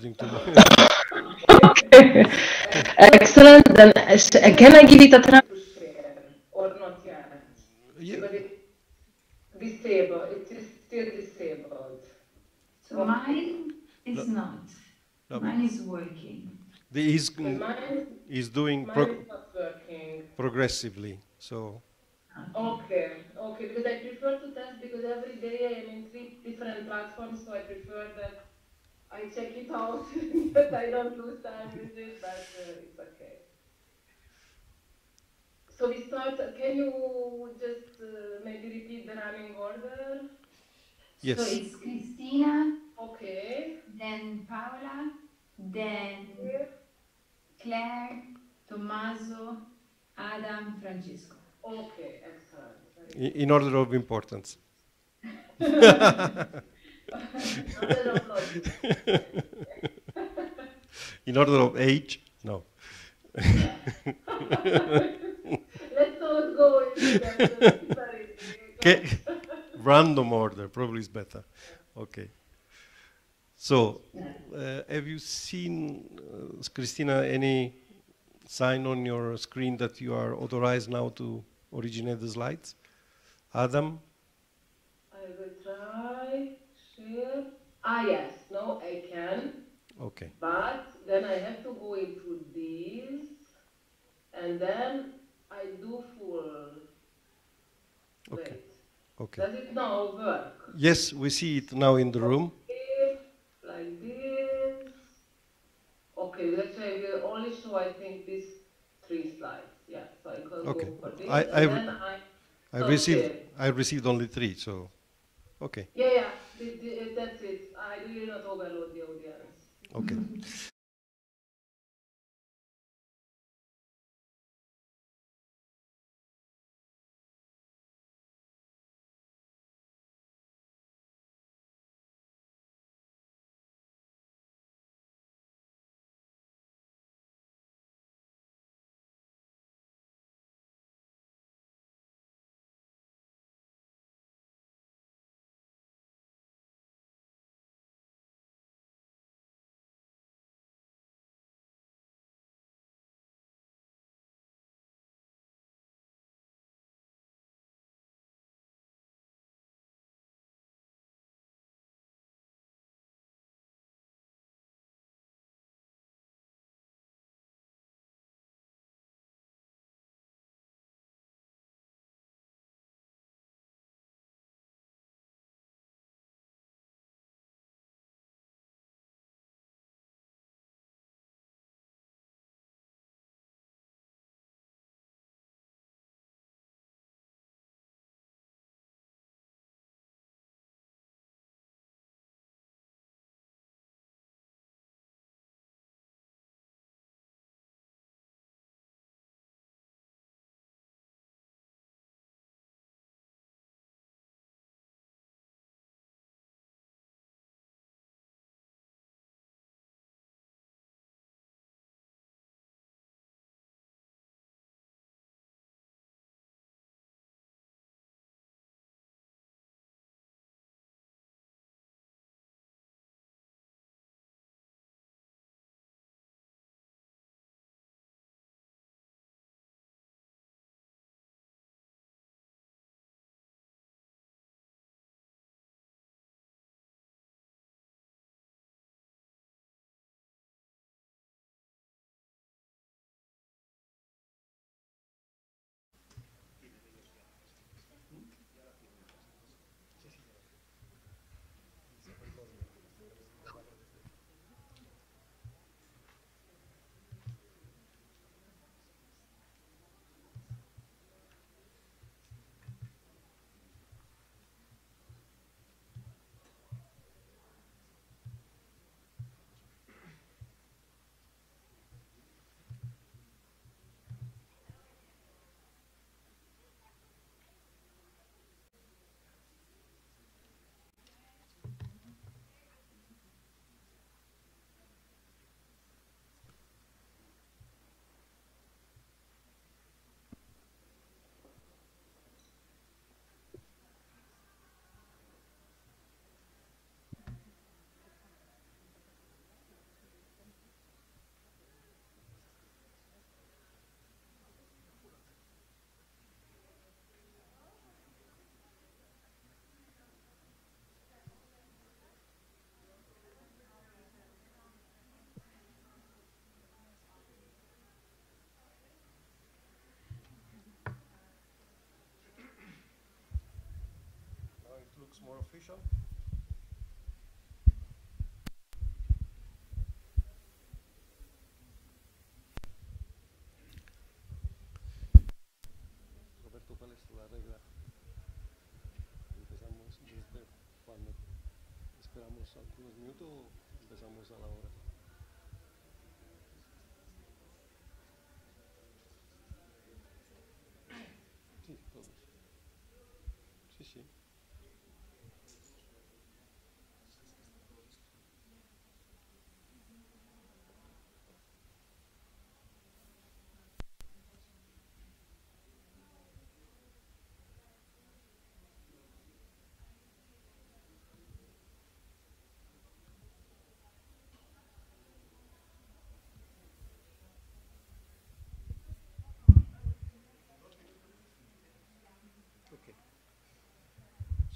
according to me. Excellent. Then uh, can I give it a try? or not yet? Yeah. Because it disabled, it is still disabled. So mine is not. No. Mine is working. The, he's, But mine, he's doing mine prog- is working. progressively. So, Okay, okay, because I prefer to test because every day I am in three different platforms, so I prefer that I check it out, that I don't lose time with it, but uh, it's okay. So we start, can you just uh, maybe repeat the running order? yes. So it's Krisztina, Okay. then Paola, then Claire, Tommaso, Adam, Francesco. Okay, excellent. In, in order of importance. good. Order of logic. In order of age, no. Let's not go into that. uh, Random order probably is better. Okay. So, uh, have you seen, uh, Krisztina, any sign on your screen that you are authorized now to originate the slides? Adam? I will try, Ah, yes, no, I can, Okay. but then I have to go into this, and then I do full. Okay. Wait, Okay. does it now work? Yes, we see it now in the room. Okay, like this. Okay, let's say we'll only show, I think, these three slides. Yeah, so I can Okay. go for this, I- I I. I received, I received only three, so, okay, Yeah, yeah, that's it. I will not overload the audience. okay. more official. Roberto, ¿cuál es la regla? Empezamos desde cuando esperamos algunos minutos o empezamos a la hora.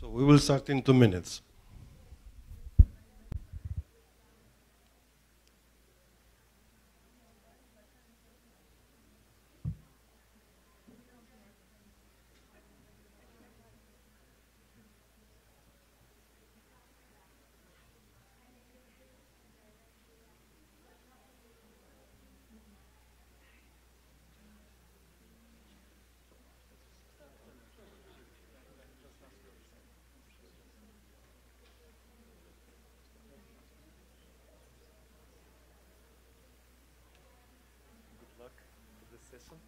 So we will start in two minutes. Good luck with this session.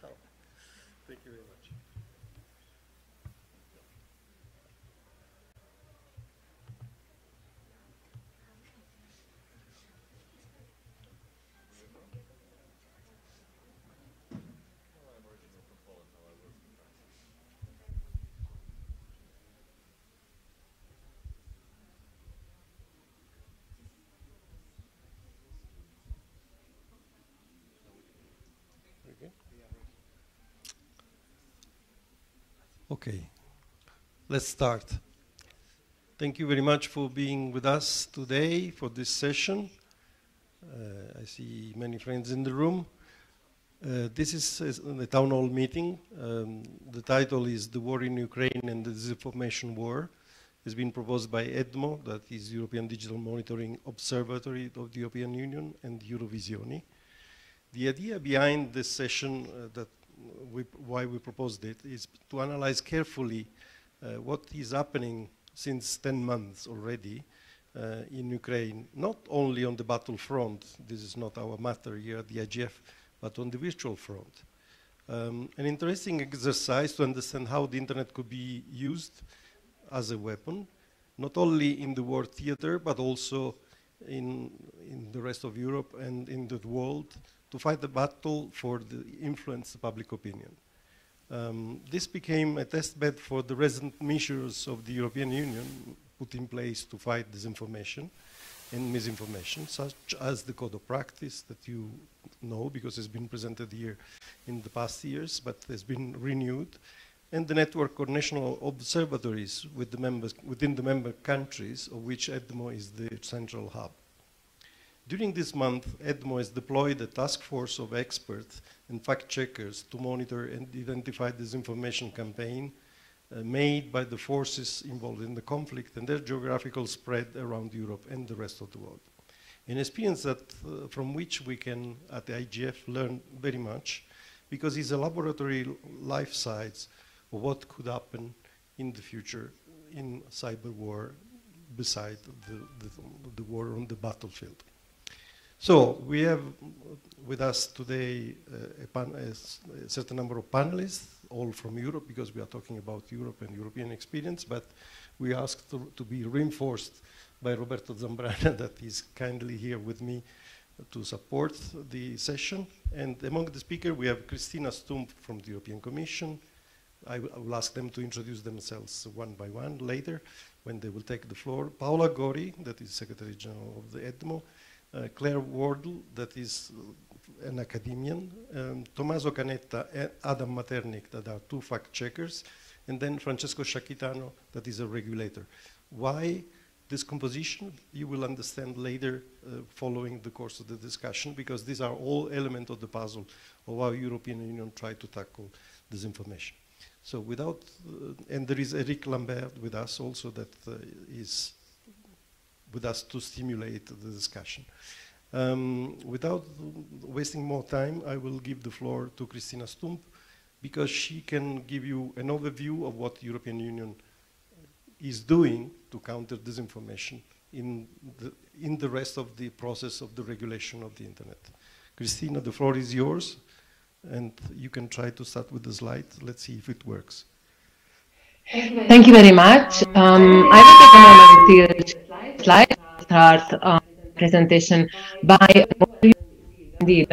Ciao. Thank you very much. Okay. Okay, let's start. Thank you very much for being with us today for this session. Uh, I see many friends in the room. Uh, this is the town hall meeting. Um, the title is The War in Ukraine and the Disinformation War. It's been proposed by EDMO, that is European Digital Monitoring Observatory of the European Union, and Eurovisioni. The idea behind this session, uh, that we, why we proposed it, is to analyze carefully uh, what is happening since 10 months already uh, in Ukraine, not only on the battlefront, this is not our matter here at the IGF, but on the virtual front. Um, an interesting exercise to understand how the internet could be used as a weapon, not only in the war theater, but also in, in the rest of Europe and in the world to fight the battle for the influence of public opinion. Um, this became a test bed for the recent measures of the European Union put in place to fight disinformation and misinformation, such as the code of practice that you know because it's been presented here in the past years, but has been renewed, and the network of national observatories with the members, within the member countries, of which EDMO is the central hub. During this month, EDMO has deployed a task force of experts and fact checkers to monitor and identify disinformation campaign uh, made by the forces involved in the conflict and their geographical spread around Europe and the rest of the world. An experience that, uh, from which we can, at the IGF, learn very much because it's a laboratory life size of what could happen in the future in cyber war beside the, the, the war on the battlefield. So we have with us today uh, a, a certain number of panelists, all from Europe, because we are talking about Europe and European experience, but we asked to, to be reinforced by Roberto Zambrana, that is kindly here with me to support the session. And among the speakers, we have Krisztina Stump from the European Commission. I will- ask them to introduce themselves one by one later when they will take the floor. Paola Gori, that is Secretary General of the EDMO, Claire Wardle, that is uh, an academician, um, Tommaso Canetta and Adam Maternik, that are two fact checkers, and then Francesco Sciacchitano, that is a regulator. Why this composition? You will understand later uh, following the course of the discussion, because these are all elements of the puzzle of how European Union try to tackle disinformation. So without, uh, and there is Eric Lambert with us also that uh, is with us to stimulate the discussion. Um, without wasting more time, I will give the floor to Krisztina Stump because she can give you an overview of what the European Union is doing to counter disinformation in the, in the rest of the process of the regulation of the internet. Krisztina, the floor is yours, and you can try to start with the slide. Let's see if it works. Thank you very much. Um, I will take a moment till slide start um, presentation by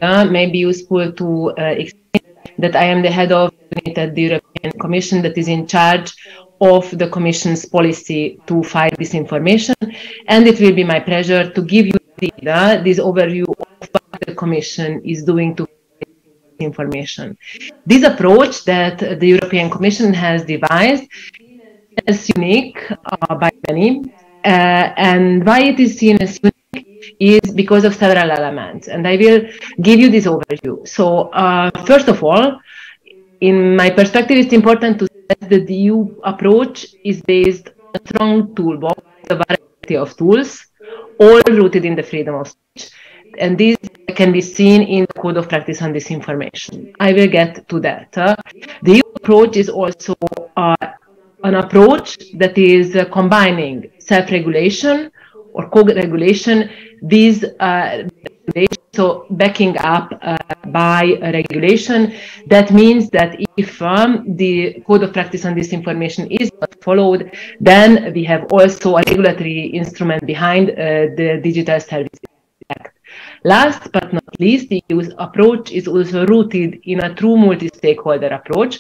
uh, may be useful to uh, explain that I am the head of the European Commission that is in charge of the Commission's policy to fight disinformation. And it will be my pleasure to give you uh, this overview of what the Commission is doing to disinformation. This approach that the European Commission has devised is unique uh, by many. Uh, and why it is seen as unique is because of several elements. And I will give you this overview. So, uh, first of all, in my perspective, it's important to say that the EU approach is based on a strong toolbox, a variety of tools, all rooted in the freedom of speech. And this can be seen in the Code of Practice on Disinformation. I will get to that. Uh, the EU approach is also uh, an approach that is uh, combining self-regulation or co-regulation with uh, so backing up uh, by regulation. That means that if um, the code of practice on disinformation is not followed, then we have also a regulatory instrument behind uh, the Digital Services. Last but not least, the EU's approach is also rooted in a true multi-stakeholder approach,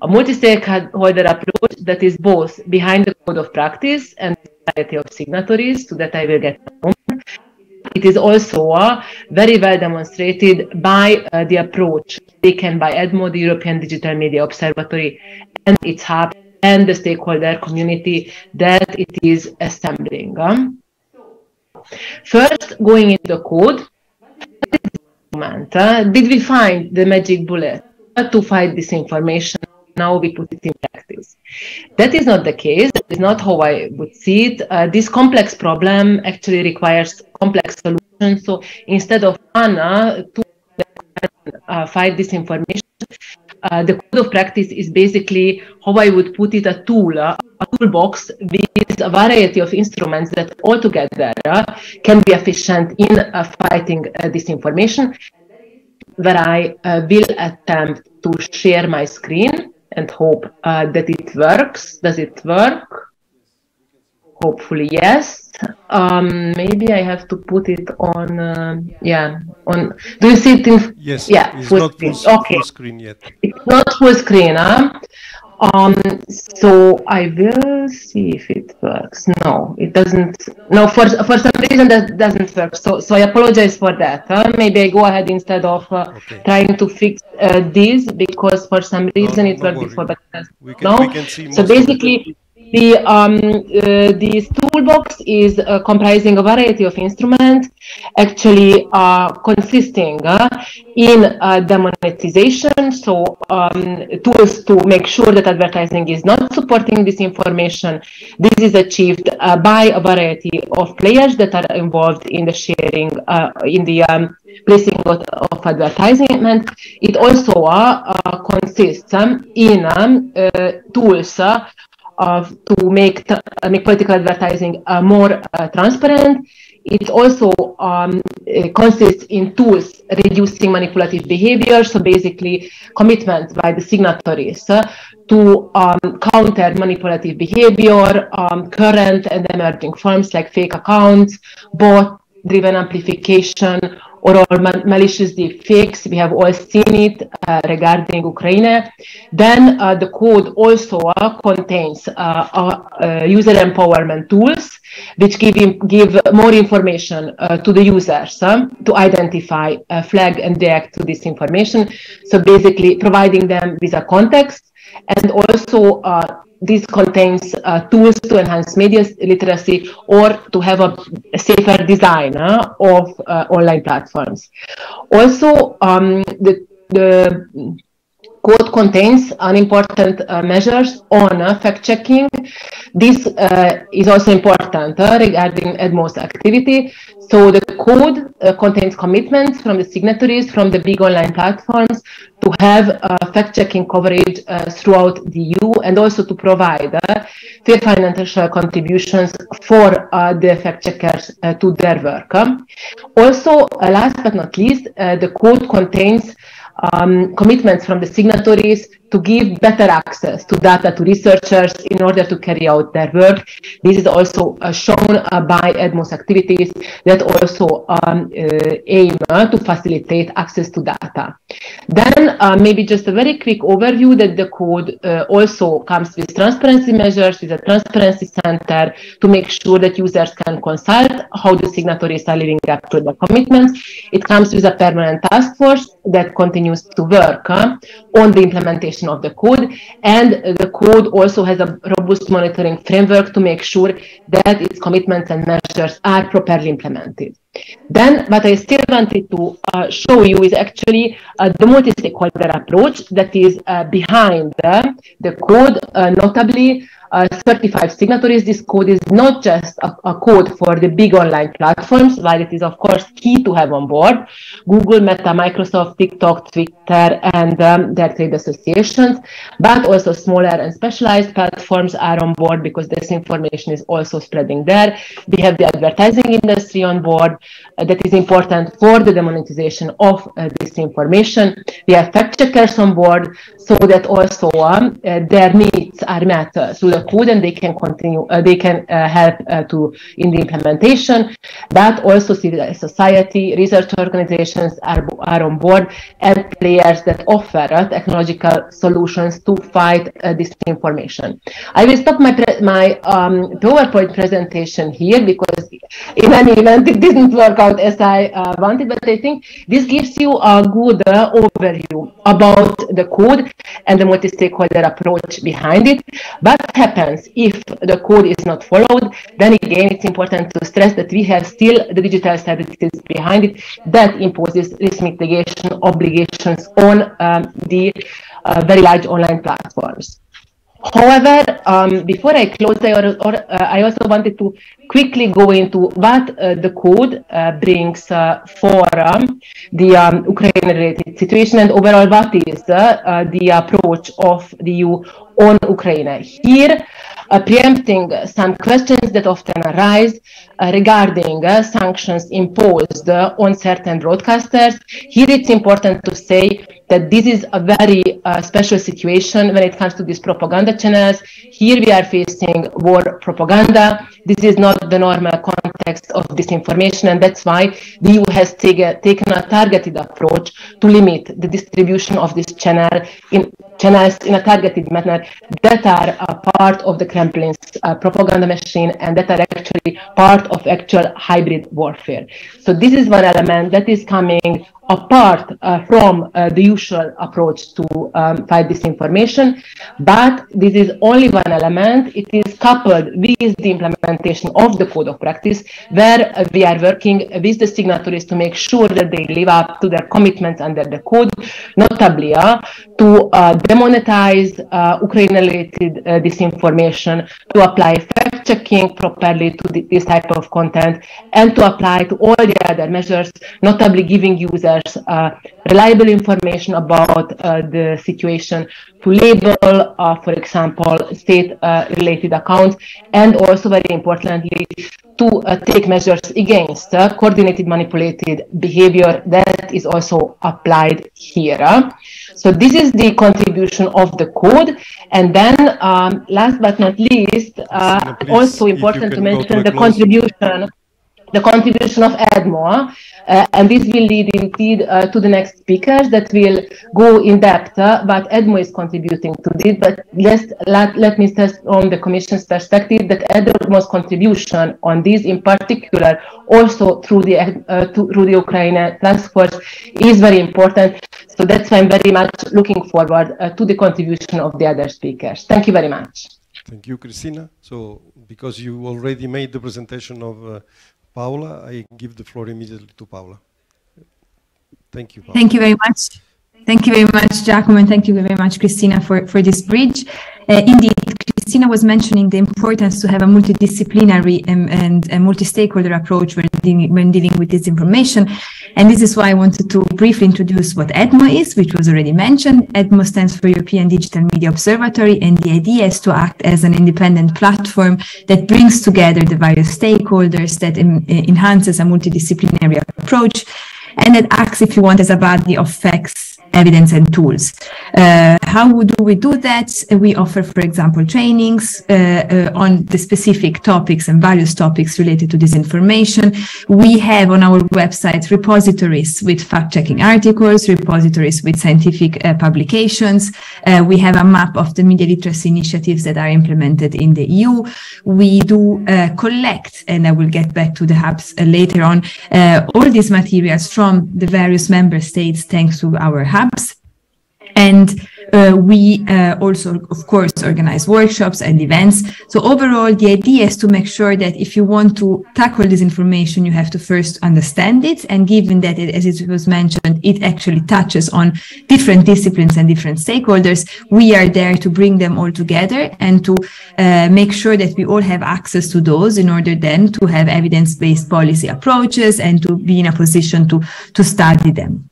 a multi-stakeholder approach that is both behind the code of practice and the variety of signatories, to that I will get moment. It is also uh, very well demonstrated by uh, the approach taken by EDMO, the European Digital Media Observatory, and its hub and the stakeholder community that it is assembling. Um, first, going into the code, uh, did we find the magic bullet to fight disinformation? Now we put it in practice. That is not the case. That is not how I would see it. Uh, this complex problem actually requires complex solutions. So instead of uh, to uh, fight disinformation, uh, the code of practice is basically how I would put it a tool, uh, a toolbox with a variety of instruments that altogether uh, can be efficient in uh, fighting uh, disinformation. Where I uh, will attempt to share my screen and hope that it works. Does it work? hopefully yes um, maybe i have to put it on uh, yeah on do you see it in yes yeah it's full not screen. full, okay full screen yet it's not full screen huh? Um so i will see if it works no it doesn't no for for some reason that doesn't work so so i apologize for that huh? maybe i go ahead instead of uh, Okay. trying to fix uh, this because for some reason it no worked worry. before but it we can no we can see so basically the um, uh, this toolbox is uh, comprising a variety of instruments, actually uh, consisting uh, in uh, demonetization, so um, tools to make sure that advertising is not supporting disinformation. This is achieved uh, by a variety of players that are involved in the sharing, in the um, placing of, of advertisement. It also consists um, in um, tools of to make uh, make political advertising uh, more uh, transparent. It also um, uh, consists in tools reducing manipulative behavior. So basically, commitment by the signatories to um, counter manipulative behavior, um, current and emerging forms like fake accounts, bot-driven amplification, or malicious deepfakes. We have all seen it uh, regarding Ukraine. Then uh, the code also uh, contains uh, uh, user empowerment tools, which give give more information uh, to the users uh, to identify, uh, flag, and react to this information. So basically, providing them with a context and also uh, this contains uh, tools to enhance media literacy or to have a safer design uh, of uh, online platforms. Also, um, the, the code contains unimportant uh, measures on uh, fact checking. This uh, is also important uh, regarding EDMO's activity. So the code uh, contains commitments from the signatories from the big online platforms to have uh, fact checking coverage throughout the EU and also to provide fair financial contributions for the fact checkers to their work. Also, last but not least, the code contains um, commitments from the signatories to give better access to data to researchers in order to carry out their work. This is also uh, shown uh, by EDMO's activities that also um, uh, aim uh, to facilitate access to data. Then uh, maybe just a very quick overview that the code also comes with transparency measures, with a transparency center to make sure that users can consult how the signatories are living up to the commitments. It comes with a permanent task force that continues to work on the implementation of the code. And the code also has a robust monitoring framework to make sure that its commitments and measures are properly implemented. Then what I still wanted to uh, show you is actually uh, the multi-stakeholder approach that is uh, behind the code, uh, notably uh, 35 signatories. This code is not just a, a, code for the big online platforms, while it is of course key to have on board. Google, Meta, Microsoft, TikTok, Twitter, and um, their trade associations, but also smaller and specialized platforms are on board because this information is also spreading there. We have the advertising industry on board uh, that is important for the demonetization of uh, disinformation. We have fact checkers on board so that also um, uh, their needs are met uh, through the code and they can continue, uh, they can uh, help to in the implementation. But also civil society, research organizations are, are on board and players that offer technological solutions to fight this information. I will stop my, my um, PowerPoint presentation here because in any event it didn't work out as I uh, wanted, but I think this gives you a good uh, overview about the code and the multi-stakeholder approach behind it. What happens if the code is not followed? Then again, it's important to stress that we have still the digital services behind it that imposes risk mitigation obligations on um, the uh, very large online platforms. However, um, before I close, I, or, or, uh, I, also wanted to quickly go into what uh, the code uh, brings uh, for um, the um, Ukraine-related situation and overall what is uh, uh, the approach of the EU on Ukraine. Here, preempting some questions that often arise regarding sanctions imposed on certain broadcasters, here it's important to say that this is a very uh, special situation when it comes to these propaganda channels. Here we are facing war propaganda. This is not the normal context of disinformation, and that's why the EU has take, taken a targeted approach to limit the distribution of this channel in channels in a targeted manner that are a part of the Kremlin's uh, propaganda machine and that are actually part of actual hybrid warfare. So this is one element that is coming apart uh, from uh, the usual approach to um, fight disinformation. But this is only one element. It is coupled with the implementation of the code of practice, where uh, we are working with the signatories to make sure that they live up to their commitments under the code, notably uh, to uh, demonetize uh, Ukraine-related disinformation, to apply fact-checking properly to the, this type of content, and to apply to all the other measures, notably giving users uh, reliable information about uh, the situation to label, uh, for example, state-related accounts, and also very importantly, to uh, take measures against uh, coordinated manipulated behavior that is also applied here. So this is the contribution of the code. And then um, last but not least, uh, also important to mention the contribution the contribution of EDMO. Uh, and this will lead indeed uh, to the next speakers that will go in depth, uh, but EDMO is contributing to this. But let, let, me stress from the Commission's perspective that EDMO's contribution on this in particular, also through the, uh, to, through the Ukraine task force, is very important. So that's why I'm very much looking forward uh, to the contribution of the other speakers. Thank you very much. Thank you, Krisztina. So, because you already made the presentation of uh, Paola, I give the floor immediately to Paola. Thank you. Paola. Thank you very much. Thank you very much, Giacomo, and thank you very much, Krisztina, for, for this bridge. Uh, indeed, Krisztina was mentioning the importance to have a multidisciplinary and, and a multi-stakeholder approach when dealing, when dealing with disinformation. And this is why I wanted to briefly introduce what EDMO is, which was already mentioned. EDMO stands for European Digital Media Observatory, and the idea is to act as an independent platform that brings together the various stakeholders, that em- enhances a multidisciplinary approach, and that acts, if you want, as a body of facts evidence and tools. Uh, how do we do that? We offer, for example, trainings uh, uh, on the specific topics and various topics related to disinformation. We have on our website repositories with fact-checking articles, repositories with scientific uh, publications. Uh, we have a map of the media literacy initiatives that are implemented in the EU. We do uh, collect, and I will get back to the hubs later on, all these materials from the various member states thanks to our. And uh, we uh, also, of course, organize workshops and events. So overall, the idea is to make sure that if you want to tackle disinformation, you have to first understand it. And given that, it, as it was mentioned, it actually touches on different disciplines and different stakeholders, we are there to bring them all together and to uh, make sure that we all have access to those in order then to have evidence-based policy approaches and to be in a position to, to study them.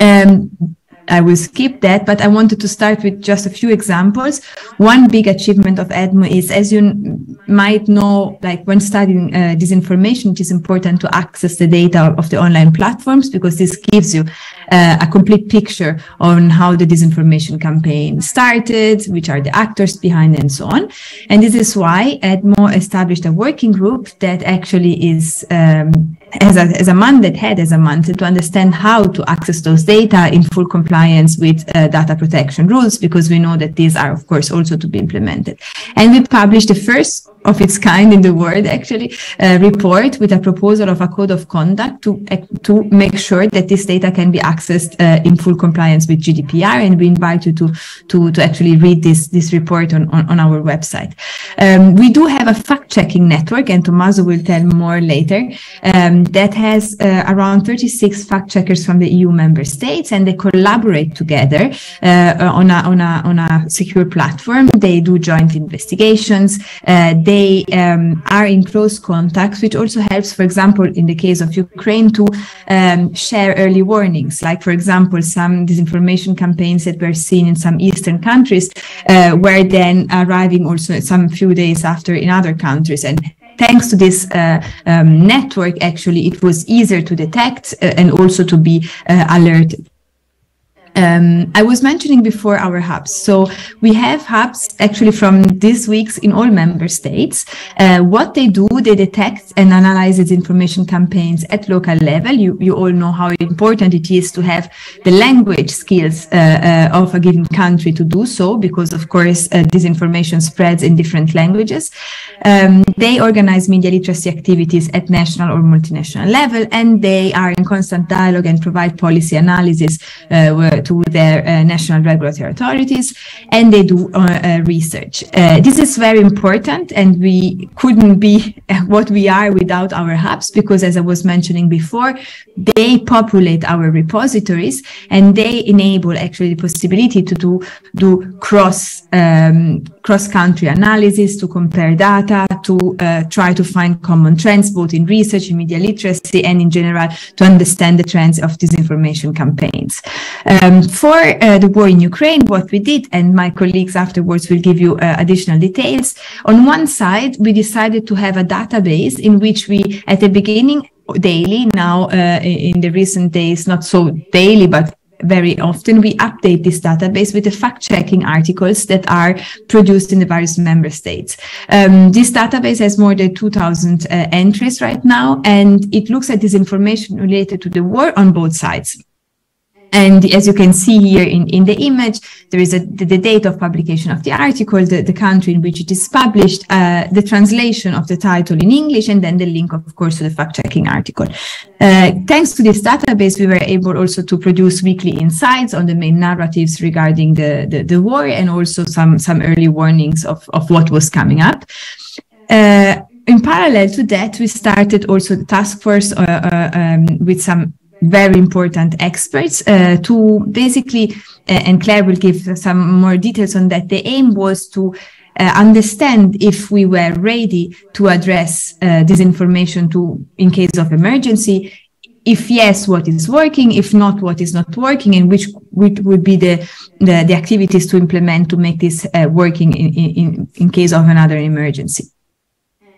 Um, I will skip that, but I wanted to start with just a few examples. One big achievement of EDMO is, as you might know, like when studying uh, disinformation, it is important to access the data of the online platforms because this gives you uh, a complete picture on how the disinformation campaign started, which are the actors behind, and so on. And this is why EDMO established a working group that actually is um, as a, as a mandate had as a mandate to understand how to access those data in full compliance with uh, data protection rules, because we know that these are, of course, also to be implemented. And we published the first of its kind in the world, actually, uh, report with a proposal of a code of conduct to, uh, to make sure that this data can be accessed uh, in full compliance with GDPR. And we invite you to, to, to actually read this, this report on, on, on our website. Um, we do have a fact-checking network, and Tommaso will tell more later, um, that has uh, around 36 fact-checkers from the EU member states, and they collaborate together uh, on, a, on, a, on a secure platform. They do joint investigations. they they um, are in close contact, which also helps, for example, in the case of Ukraine, to um, share early warnings. Like, for example, some disinformation campaigns that were seen in some Eastern countries uh, were then arriving also some few days after in other countries. And thanks to this uh, um, network, actually, it was easier to detect uh, and also to be uh, alerted. Um, I was mentioning before our hubs. So we have hubs actually from these weeks in all member states. Uh, what they do, they detect and analyze disinformation campaigns at local level. You, you all know how important it is to have the language skills uh, uh, of a given country to do so, because of course uh, disinformation spreads in different languages. Um, they organize media literacy activities at national or multinational level, and they are in constant dialogue and provide policy analysis uh, to their uh, national regulatory authorities, and they do uh, uh, research. this is very important, and we couldn't be what we are without our hubs, because as I was mentioning before, they populate our repositories and they enable actually the possibility to do, do cross um, cross country analysis, to compare data, to uh, try to find common trends, both in research, in media literacy, and in general, to understand the trends of disinformation campaigns. Um, for uh, the war in Ukraine, what we did, and my colleagues afterwards will give you uh, additional details. On one side, we decided to have a database in which we, at the beginning, daily, now uh, in the recent days, not so daily, but very often we update this database with the fact-checking articles that are produced in the various member states. Um, this database has more than 2,000 uh, entries right now, and it looks at disinformation related to the war on both sides. And as you can see here in, in the image, there is a, the, the date of publication of the article, the, the country in which it is published, uh, the translation of the title in English, and then the link, of course, to the fact-checking article. Uh, thanks to this database, we were able also to produce weekly insights on the main narratives regarding the, the, the war and also some, some early warnings of, of what was coming up. Uh, in parallel to that, we started also the task force uh, uh, um, with some very important experts uh, to basically, uh, and Claire will give some more details on that. The aim was to uh, understand if we were ready to address uh, disinformation to in case of emergency. If yes what is working? If not what is not working? And which, which would be the, the, the activities to implement to make this uh, working in, in, in case of another emergency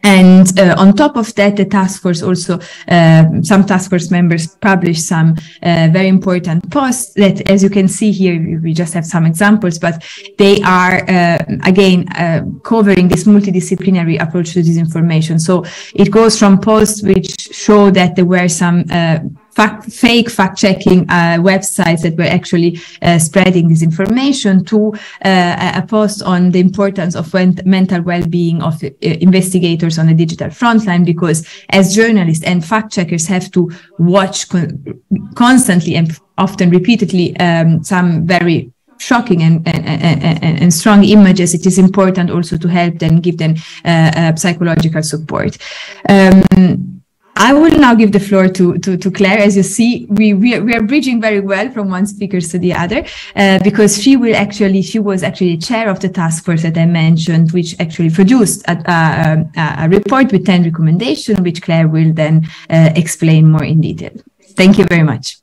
and uh, on top of that, the task force also, uh, some task force members published some uh, very important posts that, as you can see here, we just have some examples, but they are, uh, again, uh, covering this multidisciplinary approach to disinformation. So it goes from posts which show that there were some uh, fact, fake fact checking uh, websites that were actually uh, spreading disinformation to uh, a post on the importance of mental well-being of uh, investigators on the digital frontline because as journalists and fact checkers have to watch con constantly and often repeatedly um, some very shocking and, and, and, and, strong images, it is important also to help them, give them uh, uh, psychological support. Um, I will now give the floor to, to, to Claire. As you see, we, we, are, we are bridging very well from one speaker to the other uh, because she will actually, she was actually chair of the task force that I mentioned, which actually produced a, a, a report with 10 recommendations, which Claire will then uh, explain more in detail. Thank you very much.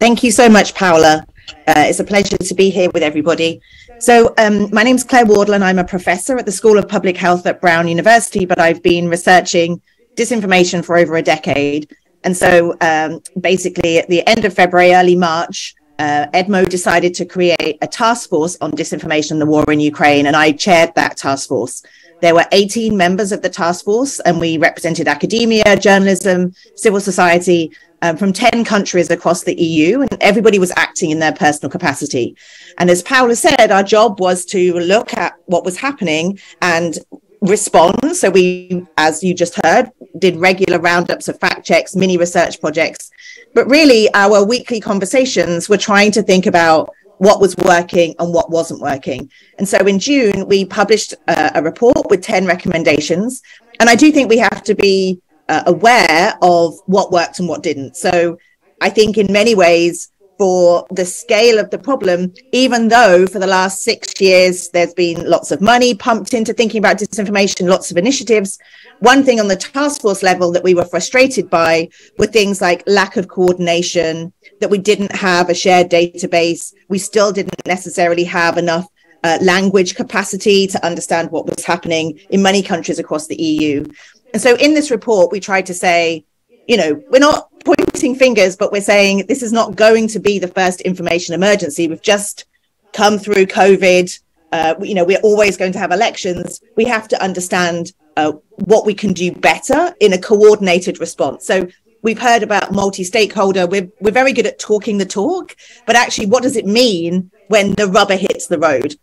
Thank you so much, Paola. Uh, it's a pleasure to be here with everybody. So um, my name is Claire Wardle and I'm a professor at the School of Public Health at Brown University, but I've been researching disinformation for over a decade. And so um, basically, at the end of February, early March, uh, EDMO decided to create a task force on disinformation the war in Ukraine, and I chaired that task force. There were 18 members of the task force, and we represented academia, journalism, civil society um, from 10 countries across the EU, and everybody was acting in their personal capacity. And as Paola said, our job was to look at what was happening and respond. So we, as you just heard, did regular roundups of fact checks, mini research projects. But really, our weekly conversations were trying to think about what was working and what wasn't working. And so in June, we published a, a report with 10 recommendations. And I do think we have to be uh, aware of what worked and what didn't. So I think in many ways, for the scale of the problem, even though for the last six years there's been lots of money pumped into thinking about disinformation, lots of initiatives. One thing on the task force level that we were frustrated by were things like lack of coordination, that we didn't have a shared database. We still didn't necessarily have enough uh, language capacity to understand what was happening in many countries across the EU. And so in this report, we tried to say, you know, we're not pointing fingers, but we're saying this is not going to be the first information emergency. We've just come through COVID. Uh, you know, we're always going to have elections. We have to understand uh, what we can do better in a coordinated response. So we've heard about multi-stakeholder. We're we're very good at talking the talk, but actually, what does it mean when the rubber hits the road?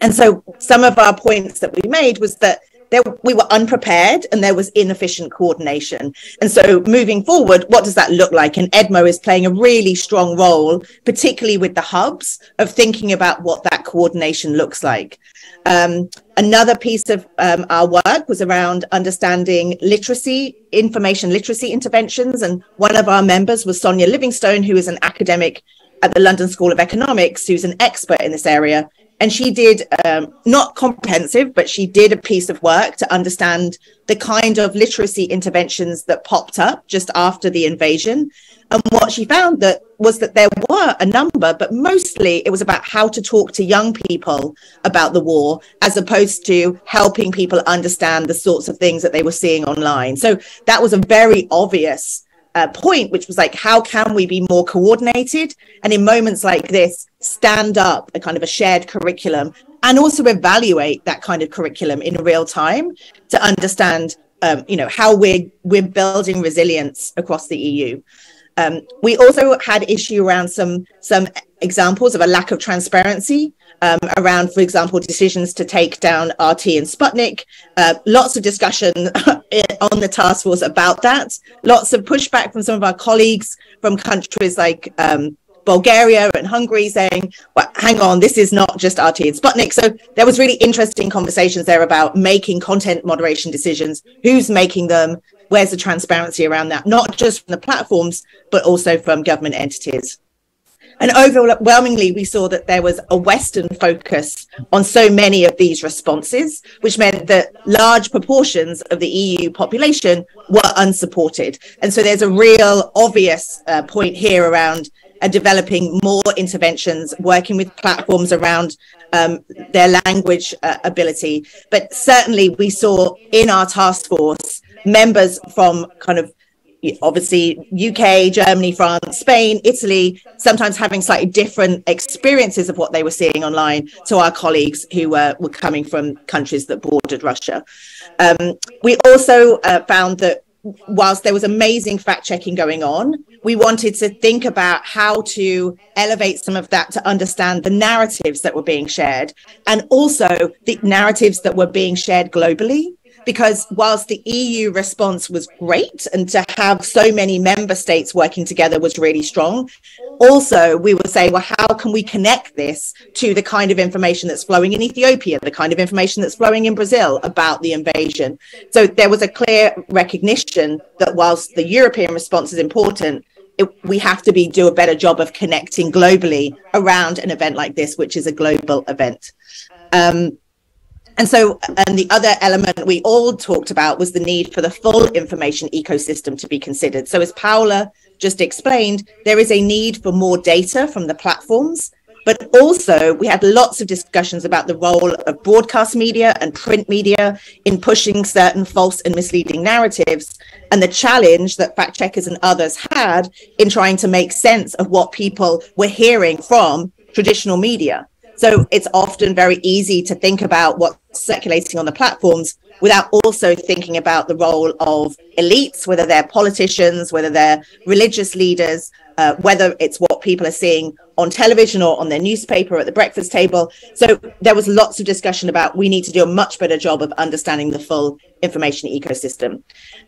And so, some of our points that we made was that there, we were unprepared and there was inefficient coordination. And so moving forward, what does that look like? And EDMO is playing a really strong role, particularly with the hubs of thinking about what that coordination looks like. Um, another piece of um, our work was around understanding literacy, information literacy interventions. And one of our members was Sonia Livingstone, who is an academic at the London School of Economics, who's an expert in this area and she did um, not comprehensive, but she did a piece of work to understand the kind of literacy interventions that popped up just after the invasion. And what she found that was that there were a number, but mostly it was about how to talk to young people about the war, as opposed to helping people understand the sorts of things that they were seeing online. So that was a very obvious uh, point, which was like, how can we be more coordinated? And in moments like this, stand up a kind of a shared curriculum and also evaluate that kind of curriculum in real time to understand, um, you know, how we're we're building resilience across the EU. Um, we also had issue around some some examples of a lack of transparency um, around, for example, decisions to take down RT and Sputnik. Uh, lots of discussion on the task force about that. Lots of pushback from some of our colleagues from countries like um, Bulgaria and Hungary saying, well, hang on, this is not just RT and Sputnik. So there was really interesting conversations there about making content moderation decisions, who's making them, where's the transparency around that? Not just from the platforms, but also from government entities. And overwhelmingly, we saw that there was a Western focus on so many of these responses, which meant that large proportions of the EU population were unsupported. And so there's a real obvious uh, point here around uh, developing more interventions, working with platforms around um, their language uh, ability. But certainly, we saw in our task force members from kind of obviously UK, Germany, France, Spain, Italy, sometimes having slightly different experiences of what they were seeing online to our colleagues who were, were coming from countries that bordered Russia. Um, we also uh, found that whilst there was amazing fact checking going on, we wanted to think about how to elevate some of that to understand the narratives that were being shared and also the narratives that were being shared globally because whilst the EU response was great and to have so many member states working together was really strong, also we were saying, well, how can we connect this to the kind of information that's flowing in Ethiopia, the kind of information that's flowing in Brazil about the invasion? So there was a clear recognition that whilst the European response is important, it, we have to be do a better job of connecting globally around an event like this, which is a global event. Um, and so, and the other element we all talked about was the need for the full information ecosystem to be considered. So, as Paola just explained, there is a need for more data from the platforms, but also we had lots of discussions about the role of broadcast media and print media in pushing certain false and misleading narratives, and the challenge that fact checkers and others had in trying to make sense of what people were hearing from traditional media. So it's often very easy to think about what's circulating on the platforms without also thinking about the role of elites, whether they're politicians, whether they're religious leaders, uh, whether it's what people are seeing on television or on their newspaper or at the breakfast table. So there was lots of discussion about we need to do a much better job of understanding the full information ecosystem.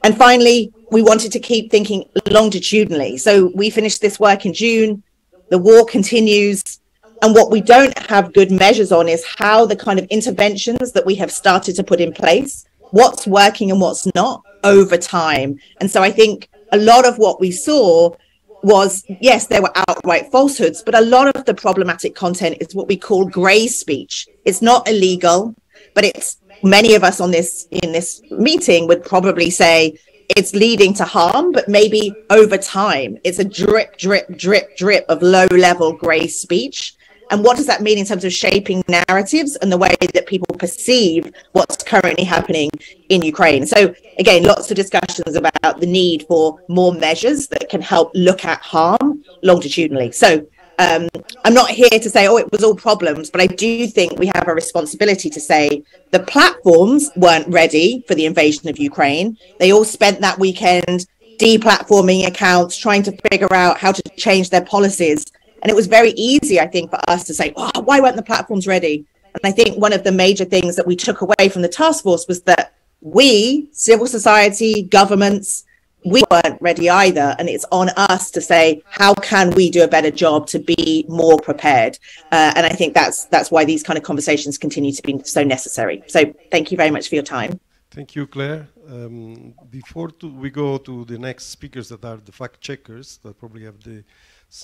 And finally, we wanted to keep thinking longitudinally. So we finished this work in June. The war continues and what we don't have good measures on is how the kind of interventions that we have started to put in place, what's working and what's not over time. And so I think a lot of what we saw was yes, there were outright falsehoods, but a lot of the problematic content is what we call gray speech. It's not illegal, but it's many of us on this in this meeting would probably say it's leading to harm, but maybe over time it's a drip, drip, drip, drip of low level gray speech and what does that mean in terms of shaping narratives and the way that people perceive what's currently happening in Ukraine? So, again, lots of discussions about the need for more measures that can help look at harm longitudinally. So, um, I'm not here to say, oh, it was all problems, but I do think we have a responsibility to say the platforms weren't ready for the invasion of Ukraine. They all spent that weekend deplatforming accounts, trying to figure out how to change their policies and it was very easy, I think, for us to say, oh, why weren't the platforms ready? And I think one of the major things that we took away from the task force was that we, civil society, governments, we weren't ready either. And it's on us to say, how can we do a better job to be more prepared? Uh, and I think that's that's why these kind of conversations continue to be so necessary. So thank you very much for your time. Thank you, Claire. Um, before to, we go to the next speakers that are the fact checkers that probably have the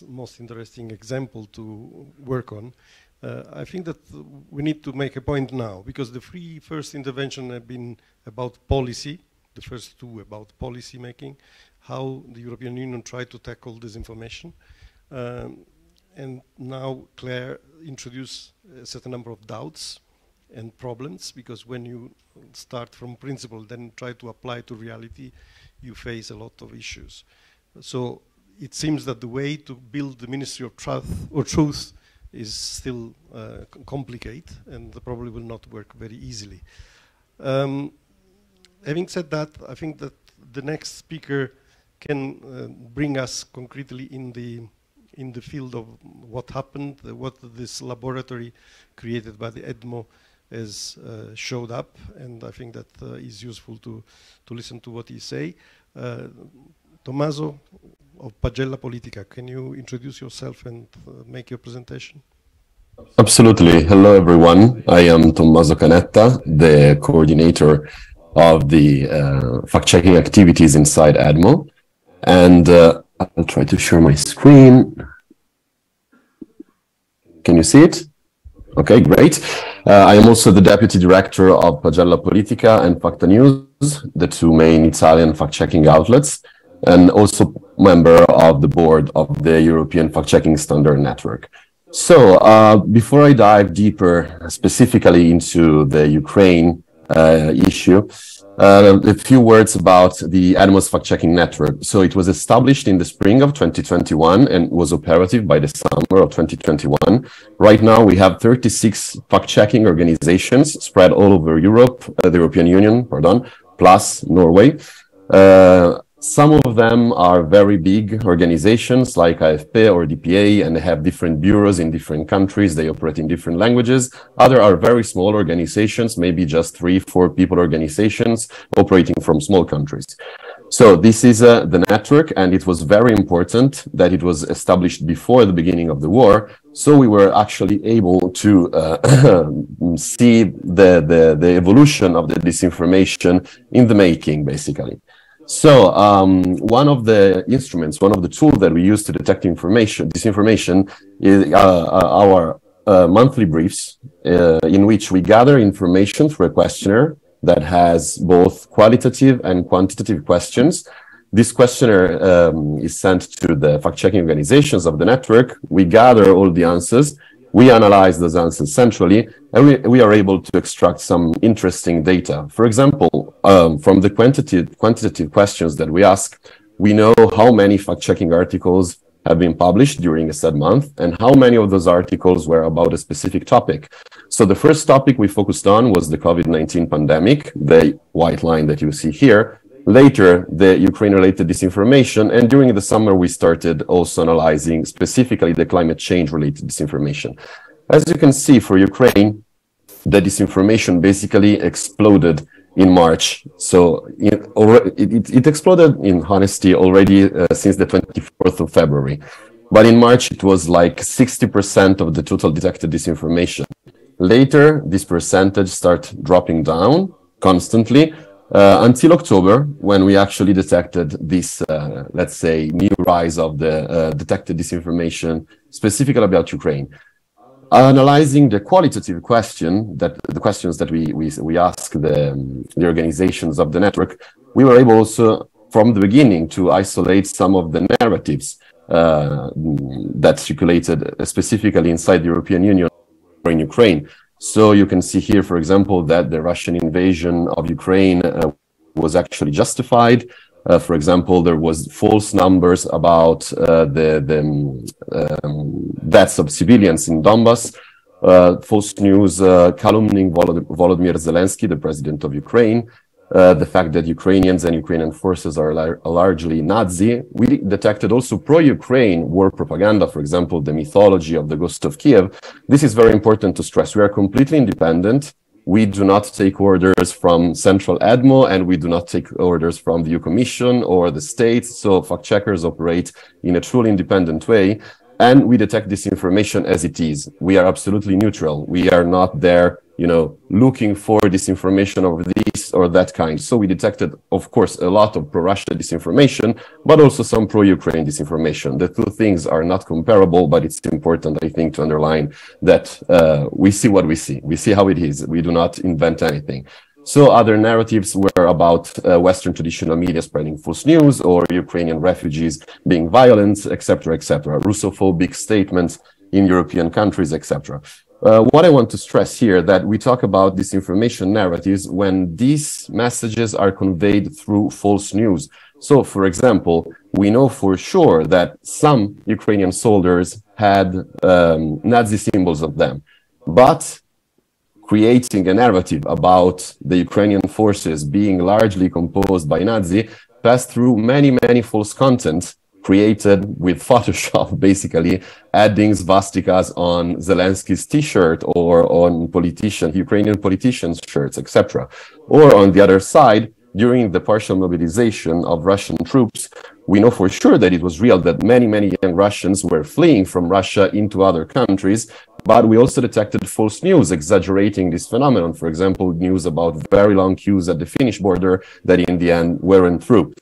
most interesting example to work on. Uh, I think that we need to make a point now because the three first intervention have been about policy, the first two about policy making, how the European Union tried to tackle disinformation. Um, and now Claire introduced a certain number of doubts and problems because when you start from principle then try to apply to reality you face a lot of issues so it seems that the way to build the Ministry of Truth or Truth is still uh, complicated and probably will not work very easily. Um, having said that, I think that the next speaker can uh, bring us concretely in the in the field of what happened, what this laboratory created by the EDMO has uh, showed up, and I think that uh, is useful to to listen to what he say. Uh, Tommaso, of Pagella Politica. Can you introduce yourself and uh, make your presentation? Absolutely. Hello, everyone. I am Tommaso Canetta, the coordinator of the uh, fact-checking activities inside EDMO. And uh, I'll try to share my screen. Can you see it? Okay, great. Uh, I am also the deputy director of Pagella Politica and Facta News, the two main Italian fact-checking outlets, and also member of the board of the European Fact-Checking Standard Network. So uh, before I dive deeper specifically into the Ukraine uh, issue, uh, a few words about the EDMO's fact-checking network. So it was established in the spring of 2021 and was operative by the summer of 2021. Right now, we have 36 fact-checking organizations spread all over Europe, uh, the European Union, pardon, plus Norway. Uh, some of them are very big organizations like AFP or DPA, and they have different bureaus in different countries. They operate in different languages. Other are very small organizations, maybe just three, four people organizations operating from small countries. So this is uh, the network, and it was very important that it was established before the beginning of the war. So we were actually able to uh, see the, the, the evolution of the disinformation in the making, basically. So um, one of the instruments, one of the tools that we use to detect information, disinformation, is uh, uh, our uh, monthly briefs, uh, in which we gather information through a questionnaire that has both qualitative and quantitative questions. This questionnaire um, is sent to the fact-checking organizations of the network. We gather all the answers we analyze those answers centrally, and we, we are able to extract some interesting data. For example, um, from the quantitative, quantitative questions that we ask, we know how many fact-checking articles have been published during a said month and how many of those articles were about a specific topic. So the first topic we focused on was the COVID-19 pandemic, the white line that you see here, later the Ukraine-related disinformation, and during the summer we started also analyzing specifically the climate change-related disinformation. As you can see for Ukraine, the disinformation basically exploded in March. So it, it, it exploded in honesty already uh, since the 24th of February. But in March, it was like 60% of the total detected disinformation. Later, this percentage started dropping down constantly uh, until October, when we actually detected this, uh, let's say, new rise of the uh, detected disinformation, specifically about Ukraine. Analyzing the qualitative question that the questions that we we, we ask the, the organizations of the network, we were able also from the beginning to isolate some of the narratives uh, that circulated specifically inside the European Union or in Ukraine. So you can see here, for example, that the Russian invasion of Ukraine uh, was actually justified. Uh, for example, there was false numbers about uh, the, the um, deaths of civilians in Donbass. Uh, false news uh, calumnying Volodymyr Zelensky, the president of Ukraine. Uh, the fact that Ukrainians and Ukrainian forces are lar largely Nazi. We detected also pro-Ukraine war propaganda, for example, the mythology of the Ghost of Kiev. This is very important to stress. We are completely independent. We do not take orders from Central EDMO and we do not take orders from the EU Commission or the state. So fact checkers operate in a truly independent way and we detect this information as it is. We are absolutely neutral. We are not there you know, looking for disinformation of this or that kind. So we detected, of course, a lot of pro-Russia disinformation, but also some pro-Ukraine disinformation. The two things are not comparable, but it's important, I think, to underline that uh, we see what we see. We see how it is. We do not invent anything. So other narratives were about uh, Western traditional media spreading false news or Ukrainian refugees being violent, etc., etc. Russophobic statements in European countries, etc. Uh, what I want to stress here that we talk about disinformation narratives when these messages are conveyed through false news. So, for example, we know for sure that some Ukrainian soldiers had um, Nazi symbols of them, but creating a narrative about the Ukrainian forces being largely composed by Nazi passed through many, many false content created with Photoshop, basically adding swastikas on Zelensky's T-shirt or on politician, Ukrainian politicians' shirts, etc. Or on the other side, during the partial mobilization of Russian troops, we know for sure that it was real that many, many young Russians were fleeing from Russia into other countries but we also detected false news exaggerating this phenomenon. For example, news about very long queues at the Finnish border that in the end weren't true.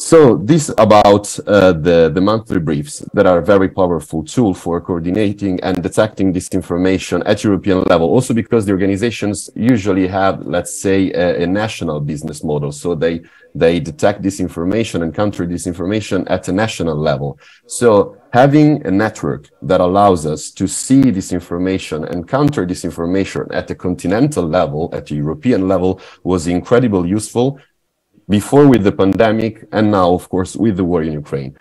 So this about uh, the, the monthly briefs that are a very powerful tool for coordinating and detecting disinformation at European level. Also because the organizations usually have, let's say, a, a national business model. So they, they detect disinformation and counter disinformation at a national level. So having a network that allows us to see disinformation and counter disinformation at a continental level, at the European level was incredibly useful before with the pandemic and now, of course, with the war in Ukraine.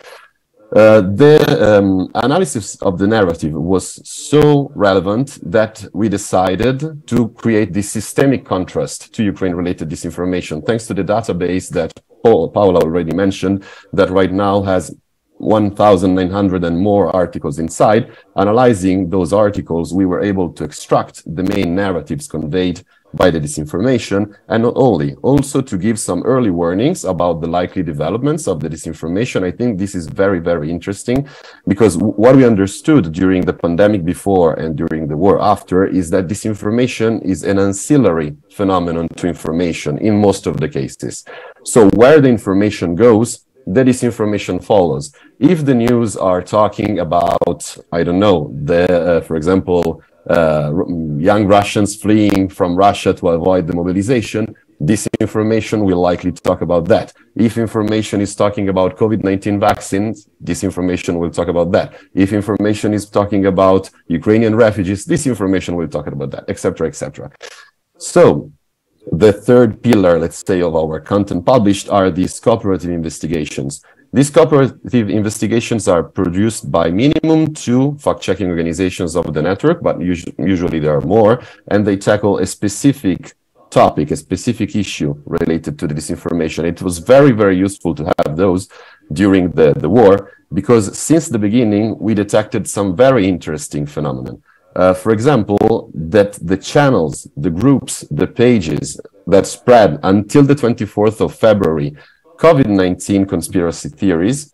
Uh, the um, analysis of the narrative was so relevant that we decided to create this systemic contrast to Ukraine-related disinformation, thanks to the database that Paul, already mentioned, that right now has 1,900 and more articles inside. Analyzing those articles, we were able to extract the main narratives conveyed by the disinformation, and not only, also to give some early warnings about the likely developments of the disinformation. I think this is very, very interesting because what we understood during the pandemic before and during the war after is that disinformation is an ancillary phenomenon to information in most of the cases. So where the information goes, the disinformation follows. If the news are talking about, I don't know, the, uh, for example, uh, young Russians fleeing from Russia to avoid the mobilization, disinformation will likely talk about that. If information is talking about COVID-19 vaccines, disinformation will talk about that. If information is talking about Ukrainian refugees, disinformation will talk about that, etc., etc. So the third pillar, let's say, of our content published are these cooperative investigations. These cooperative investigations are produced by minimum two fact-checking organizations of the network, but usually, there are more, and they tackle a specific topic, a specific issue related to the disinformation. It was very, very useful to have those during the, the war, because since the beginning, we detected some very interesting phenomenon. Uh, for example, that the channels, the groups, the pages that spread until the 24th of February COVID-19 conspiracy theories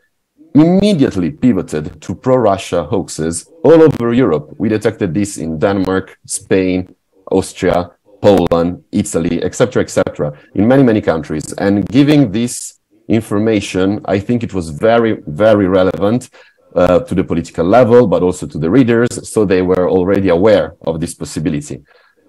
immediately pivoted to pro-Russia hoaxes all over Europe. We detected this in Denmark, Spain, Austria, Poland, Italy, etc., etc., in many, many countries. And giving this information, I think it was very, very relevant uh, to the political level, but also to the readers, so they were already aware of this possibility.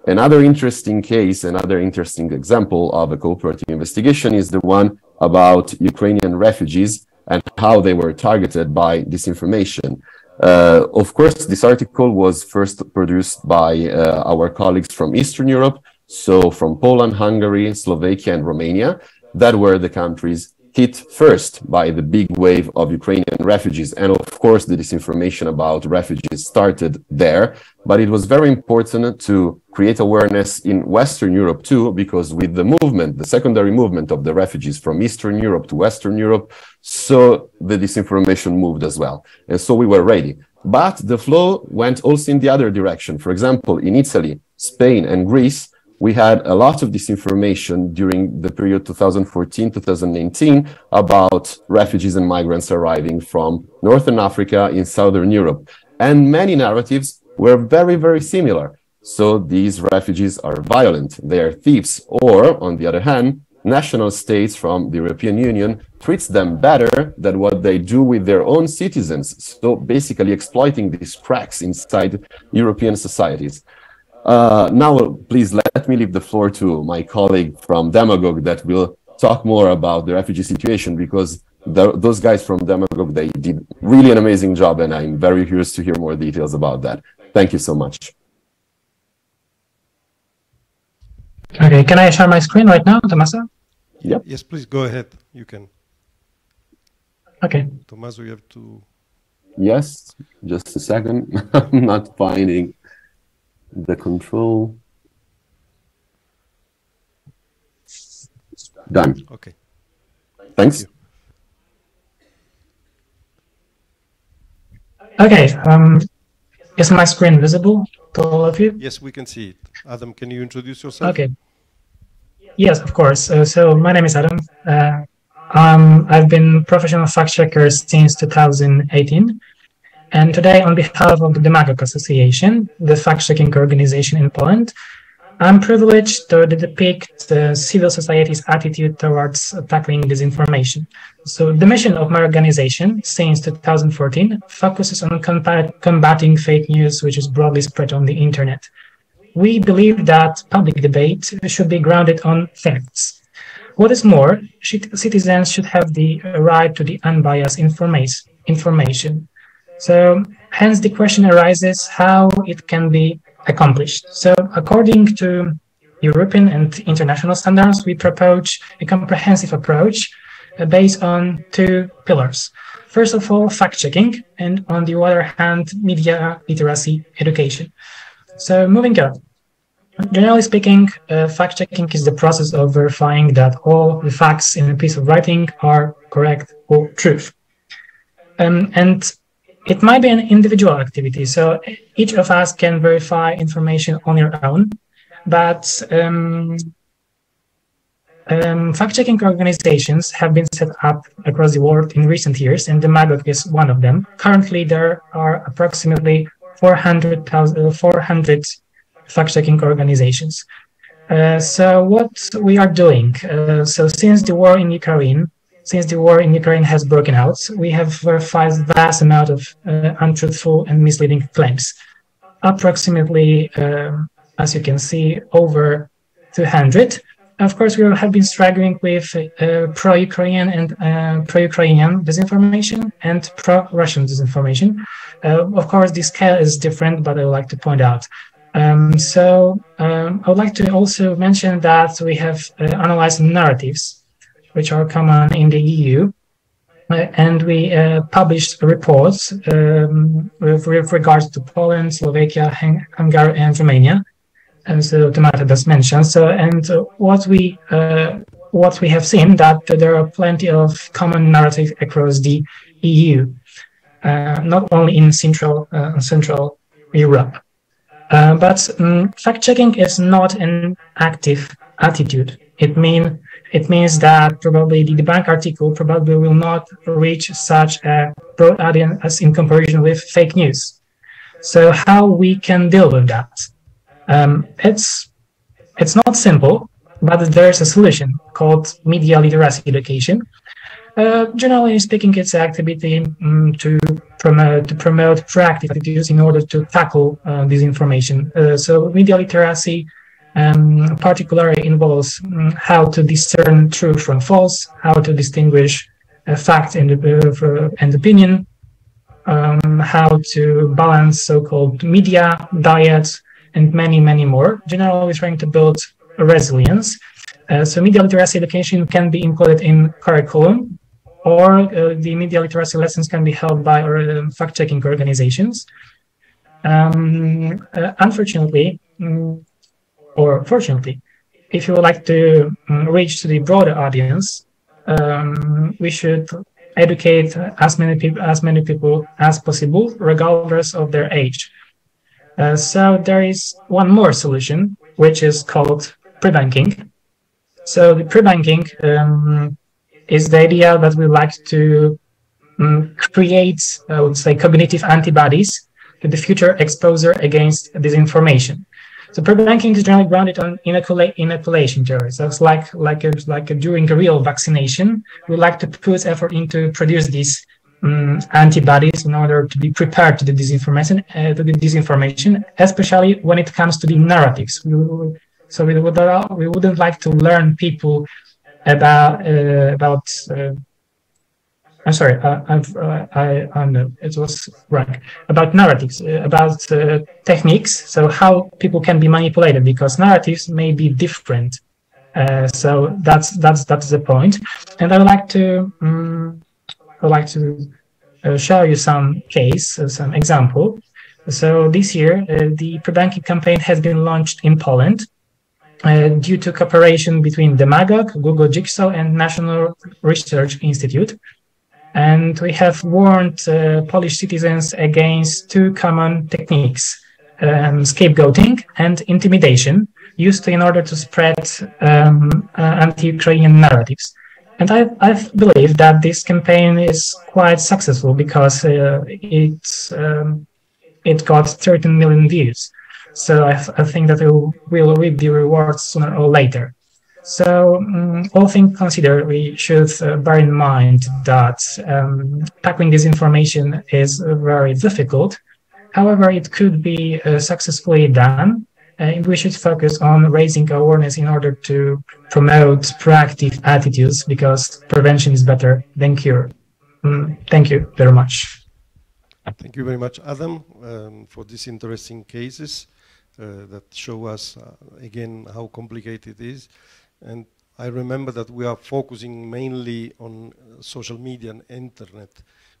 Another interesting case, another interesting example of a cooperative investigation is the one about Ukrainian refugees and how they were targeted by disinformation. Uh, of course, this article was first produced by uh, our colleagues from Eastern Europe, so from Poland, Hungary, Slovakia, and Romania. That were the countries hit first by the big wave of Ukrainian refugees. And of course, the disinformation about refugees started there. But it was very important to create awareness in Western Europe too, because with the movement, the secondary movement of the refugees from Eastern Europe to Western Europe, so the disinformation moved as well. And so we were ready. But the flow went also in the other direction. For example, in Italy, Spain, and Greece, we had a lot of disinformation during the period 2014-2019 about refugees and migrants arriving from Northern Africa in Southern Europe. And many narratives were very, very similar. So these refugees are violent, they are thieves, or on the other hand, national states from the European Union treats them better than what they do with their own citizens. So basically exploiting these cracks inside European societies. Uh, now, please let me leave the floor to my colleague from Demagog that will talk more about the refugee situation because the, those guys from Demagog, they did really an amazing job and I'm very curious to hear more details about that. Thank you so much. Okay, can I share my screen right now, Tommaso? Yep. Yes, please go ahead. You can. Okay. Tommaso, you have to. Yes, just a second. I'm not finding the control. Done. Okay. Thanks. Okay. Um, is my screen visible to all of you? Yes, we can see it. Adam, can you introduce yourself? Okay. Yes, of course. Uh, so my name is Adam. Uh, um, I've been professional fact checker since 2018. And today, on behalf of the Demagog Association, the fact-checking organization in Poland, I'm privileged to depict the civil society's attitude towards tackling disinformation. So the mission of my organization since 2014 focuses on combating fake news, which is broadly spread on the internet. We believe that public debate should be grounded on facts. What is more, citizens should have the right to the unbiased information. So hence the question arises how it can be accomplished. So according to European and international standards, we propose a comprehensive approach uh, based on two pillars. First of all, fact-checking, and on the other hand, media literacy education. So moving on. Generally speaking, uh, fact-checking is the process of verifying that all the facts in a piece of writing are correct or true. Um, and it might be an individual activity. So each of us can verify information on your own, but um, um, fact-checking organizations have been set up across the world in recent years, and Demagog is one of them. Currently, there are approximately 400, 400 fact-checking organizations. Uh, so what we are doing, uh, so since the war in Ukraine, since the war in Ukraine has broken out, we have verified vast amount of uh, untruthful and misleading claims. Approximately, um, as you can see, over 200. Of course, we have been struggling with uh, pro-Ukrainian and uh, pro-Ukrainian disinformation and pro-Russian disinformation. Uh, of course, the scale is different, but I would like to point out. Um, so um, I would like to also mention that we have uh, analyzed narratives which are common in the EU. Uh, and we uh, published reports um, with, with, regards to Poland, Slovakia, Hung Hungary, and Romania, as uh, Tommaso just mentioned. So, and uh, what we uh, what we have seen that there are plenty of common narrative across the EU, uh, not only in Central Central Europe. but um, fact checking is not an active attitude. It means it means that probably the debunk article probably will not reach such a broad audience as in comparison with fake news. So how we can deal with that? Um, it's it's not simple, but there's a solution called media literacy education. Uh, generally speaking, it's an activity um, to promote to promote proactive attitudes in order to tackle uh, disinformation. Uh, so media literacy um, particularly involves um, how to discern true from false, how to distinguish a fact and, uh, and opinion, um, how to balance so-called media diets, and many, many more. Generally, we're trying to build resilience. Uh, so media literacy education can be included in curriculum, or uh, the media literacy lessons can be held by uh, fact-checking organizations. Um, uh, unfortunately, um, or fortunately, if you would like to um, reach to the broader audience, um, we should educate as many people as many people as possible, regardless of their age. Uh, so there is one more solution, which is called pre-bunking. So the pre-bunking um, is the idea that we like to um, create, I would say, cognitive antibodies to the future exposure against disinformation. So pre-bunking is generally grounded on inoculation theory. So it's like like a, like a, during a real vaccination, we like to put effort into produce these um, antibodies in order to be prepared to the disinformation, uh, to the disinformation, especially when it comes to the narratives. We, so we would we wouldn't like to learn people about uh, about uh, I'm sorry, uh, I've, uh, I, know it was wrong about narratives, uh, about uh, techniques. So how people can be manipulated because narratives may be different. Uh, so that's that's that's the point. And I would like to um, I would like to uh, show you some case, some example. So this year, the pre-bunking campaign has been launched in Poland. due to cooperation between the Demagog, Google Jigsaw, and National Research Institute and we have warned uh, Polish citizens against two common techniques, um, scapegoating and intimidation, used in order to spread um, uh, anti-Ukrainian narratives. and I, I believe that this campaign is quite successful because uh, it um, it got 13 million views. So I, I think that we will, will reap the rewards sooner or later. So um, all things considered, we should uh, bear in mind that um, tackling this information is very difficult. However, it could be uh, successfully done uh, we should focus on raising awareness in order to promote proactive attitudes because prevention is better than cure. Mm, thank you very much. Thank you very much, Adam, um, for these interesting cases uh, that show us uh, again how complicated it is. And I remember that we are focusing mainly on uh, social media and internet,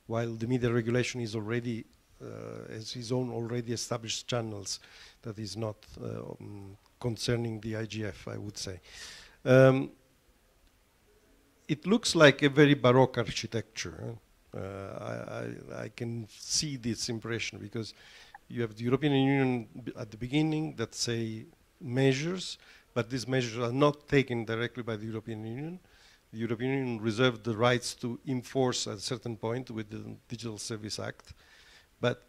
while the media regulation is already uh, has its own already established channels that is not uh, um, concerning the IGF, I would say. Um, it looks like a very Baroque architecture. Uh, I, I, I, can see this impression because you have the European Union at the beginning that say measures, but these measures are not taken directly by the European Union. The European Union reserved the rights to enforce at a certain point with the Digital Service Act, but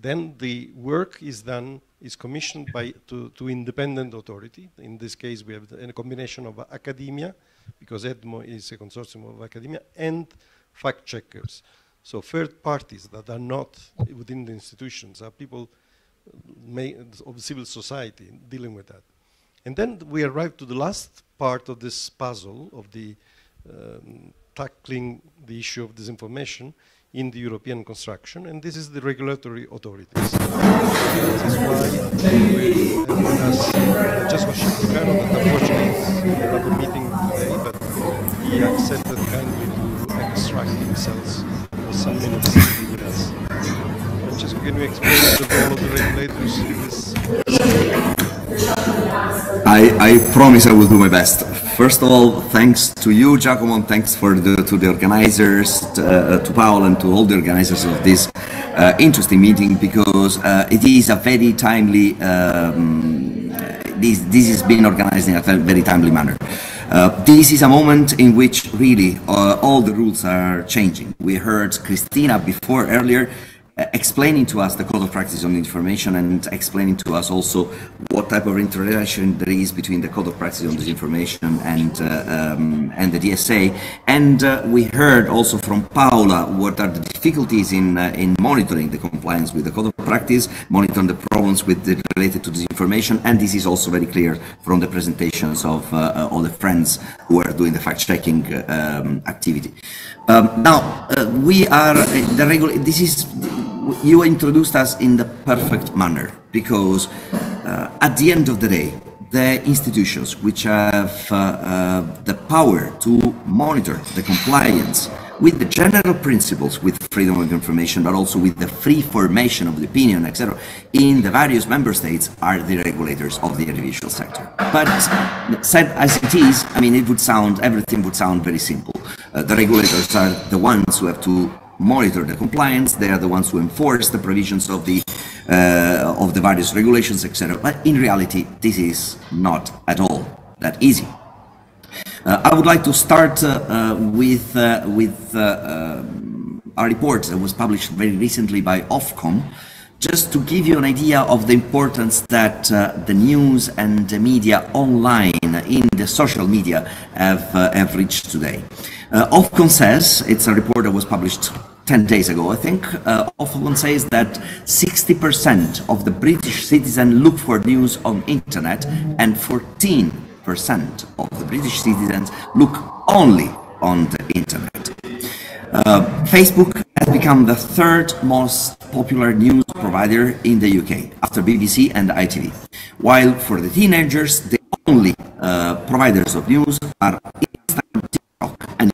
then the work is done, is commissioned by to, to independent authority. In this case, we have a combination of academia, because EDMO is a consortium of academia, and fact checkers. So third parties that are not within the institutions are people uh, may, of civil society dealing with that. And then we arrive to the last part of this puzzle of the um, tackling the issue of disinformation, in the European construction, and this is the regulatory authorities. This is why just was meeting today, but he accepted kindly to extract himself for some minutes. Francesco, can you explain the role of the regulators in this? I, I promise I will do my best. First of all, thanks to you, Giacomo, and thanks for the, to the organizers, uh, to Paul, and to all the organizers of this uh, interesting meeting because uh, it is a very timely. Um, this this is being organized in a very timely manner. Uh, this is a moment in which really uh, all the rules are changing. We heard Krisztina before earlier explaining to us the code of practice on information and explaining to us also what type of interaction there is between the code of practice on disinformation and uh, um, and the DSA. And uh, we heard also from Paola what are the difficulties in uh, in monitoring the compliance with the code of practice, monitoring the problems with the, related to disinformation, and this is also very clear from the presentations of uh, uh, all the friends who are doing the fact-checking um, activity. Um, now we are the regular. This is you introduced us in the perfect manner because uh, at the end of the day, the institutions which have uh, uh, the power to monitor the compliance with the general principles with freedom of information, but also with the free formation of the opinion, etc., in the various member states are the regulators of the audiovisual sector. But said as it is, I mean, it would sound, everything would sound very simple. Uh, the regulators are the ones who have to monitor the compliance. They are the ones who enforce the provisions of the uh, of the various regulations, etc. But in reality, this is not at all that easy. Uh, I would like to start uh, uh with uh, with uh, um, a report that was published very recently by Ofcom, just to give you an idea of the importance that the news and the media online in the social media have have reached today. Uh, Ofcom says, it's a report that was published 10 days ago, I think, uh, Ofcom says that 60% of the British citizens look for news on internet and 14% of the British citizens look only on the internet. Uh, Facebook has become the third most popular news provider in the UK after BBC and ITV, while for the teenagers, the only uh, providers of news are Instagram, TikTok, and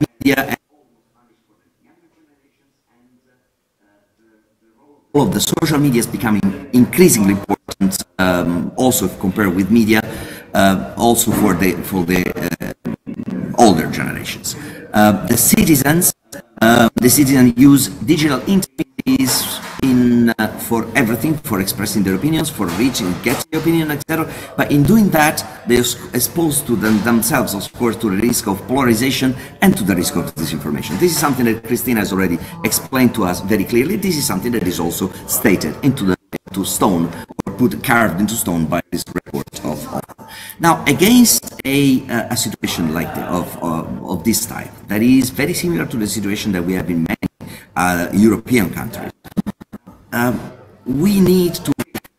media all of the social media is becoming increasingly important um, also compared with media uh, also for the for the uh, older generations. Uh, the citizens uh, the citizens use digital interfaces in uh, for everything, for expressing their opinions, for reaching, getting opinion, etc. But in doing that, they expose to them, themselves, of course, to the risk of polarization and to the risk of disinformation. This is something that Krisztina has already explained to us very clearly. This is something that is also stated into the to stone or put carved into stone by this report of, of. now against a, uh, a situation like the, of, of, of this type that is very similar to the situation that we have in many uh, European countries um, we need to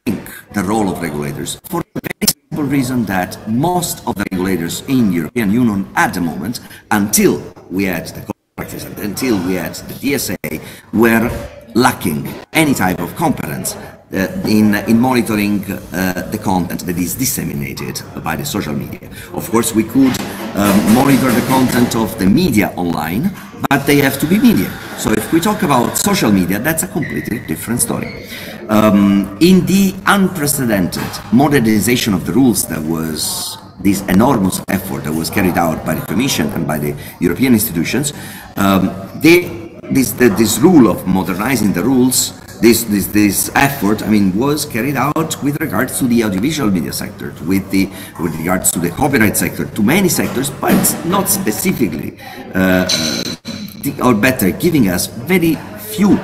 think the role of regulators for the very simple reason that most of the regulators in European Union at the moment, until we had the practice and until we had the DSA, were lacking any type of competence uh, in, in monitoring uh, the content that is disseminated by the social media. Of course, we could um, monitor the content of the media online, but they have to be media. So if we talk about social media, that's a completely different story. Um, in the unprecedented modernization of the rules that was this enormous effort that was carried out by the Commission and by the European institutions, um, they, this, the, this rule of modernizing the rules this, this, this effort, I mean, was carried out with regards to the audiovisual media sector, with, the, with regards to the copyright sector, to many sectors, but not specifically, uh, uh, or better, giving us very few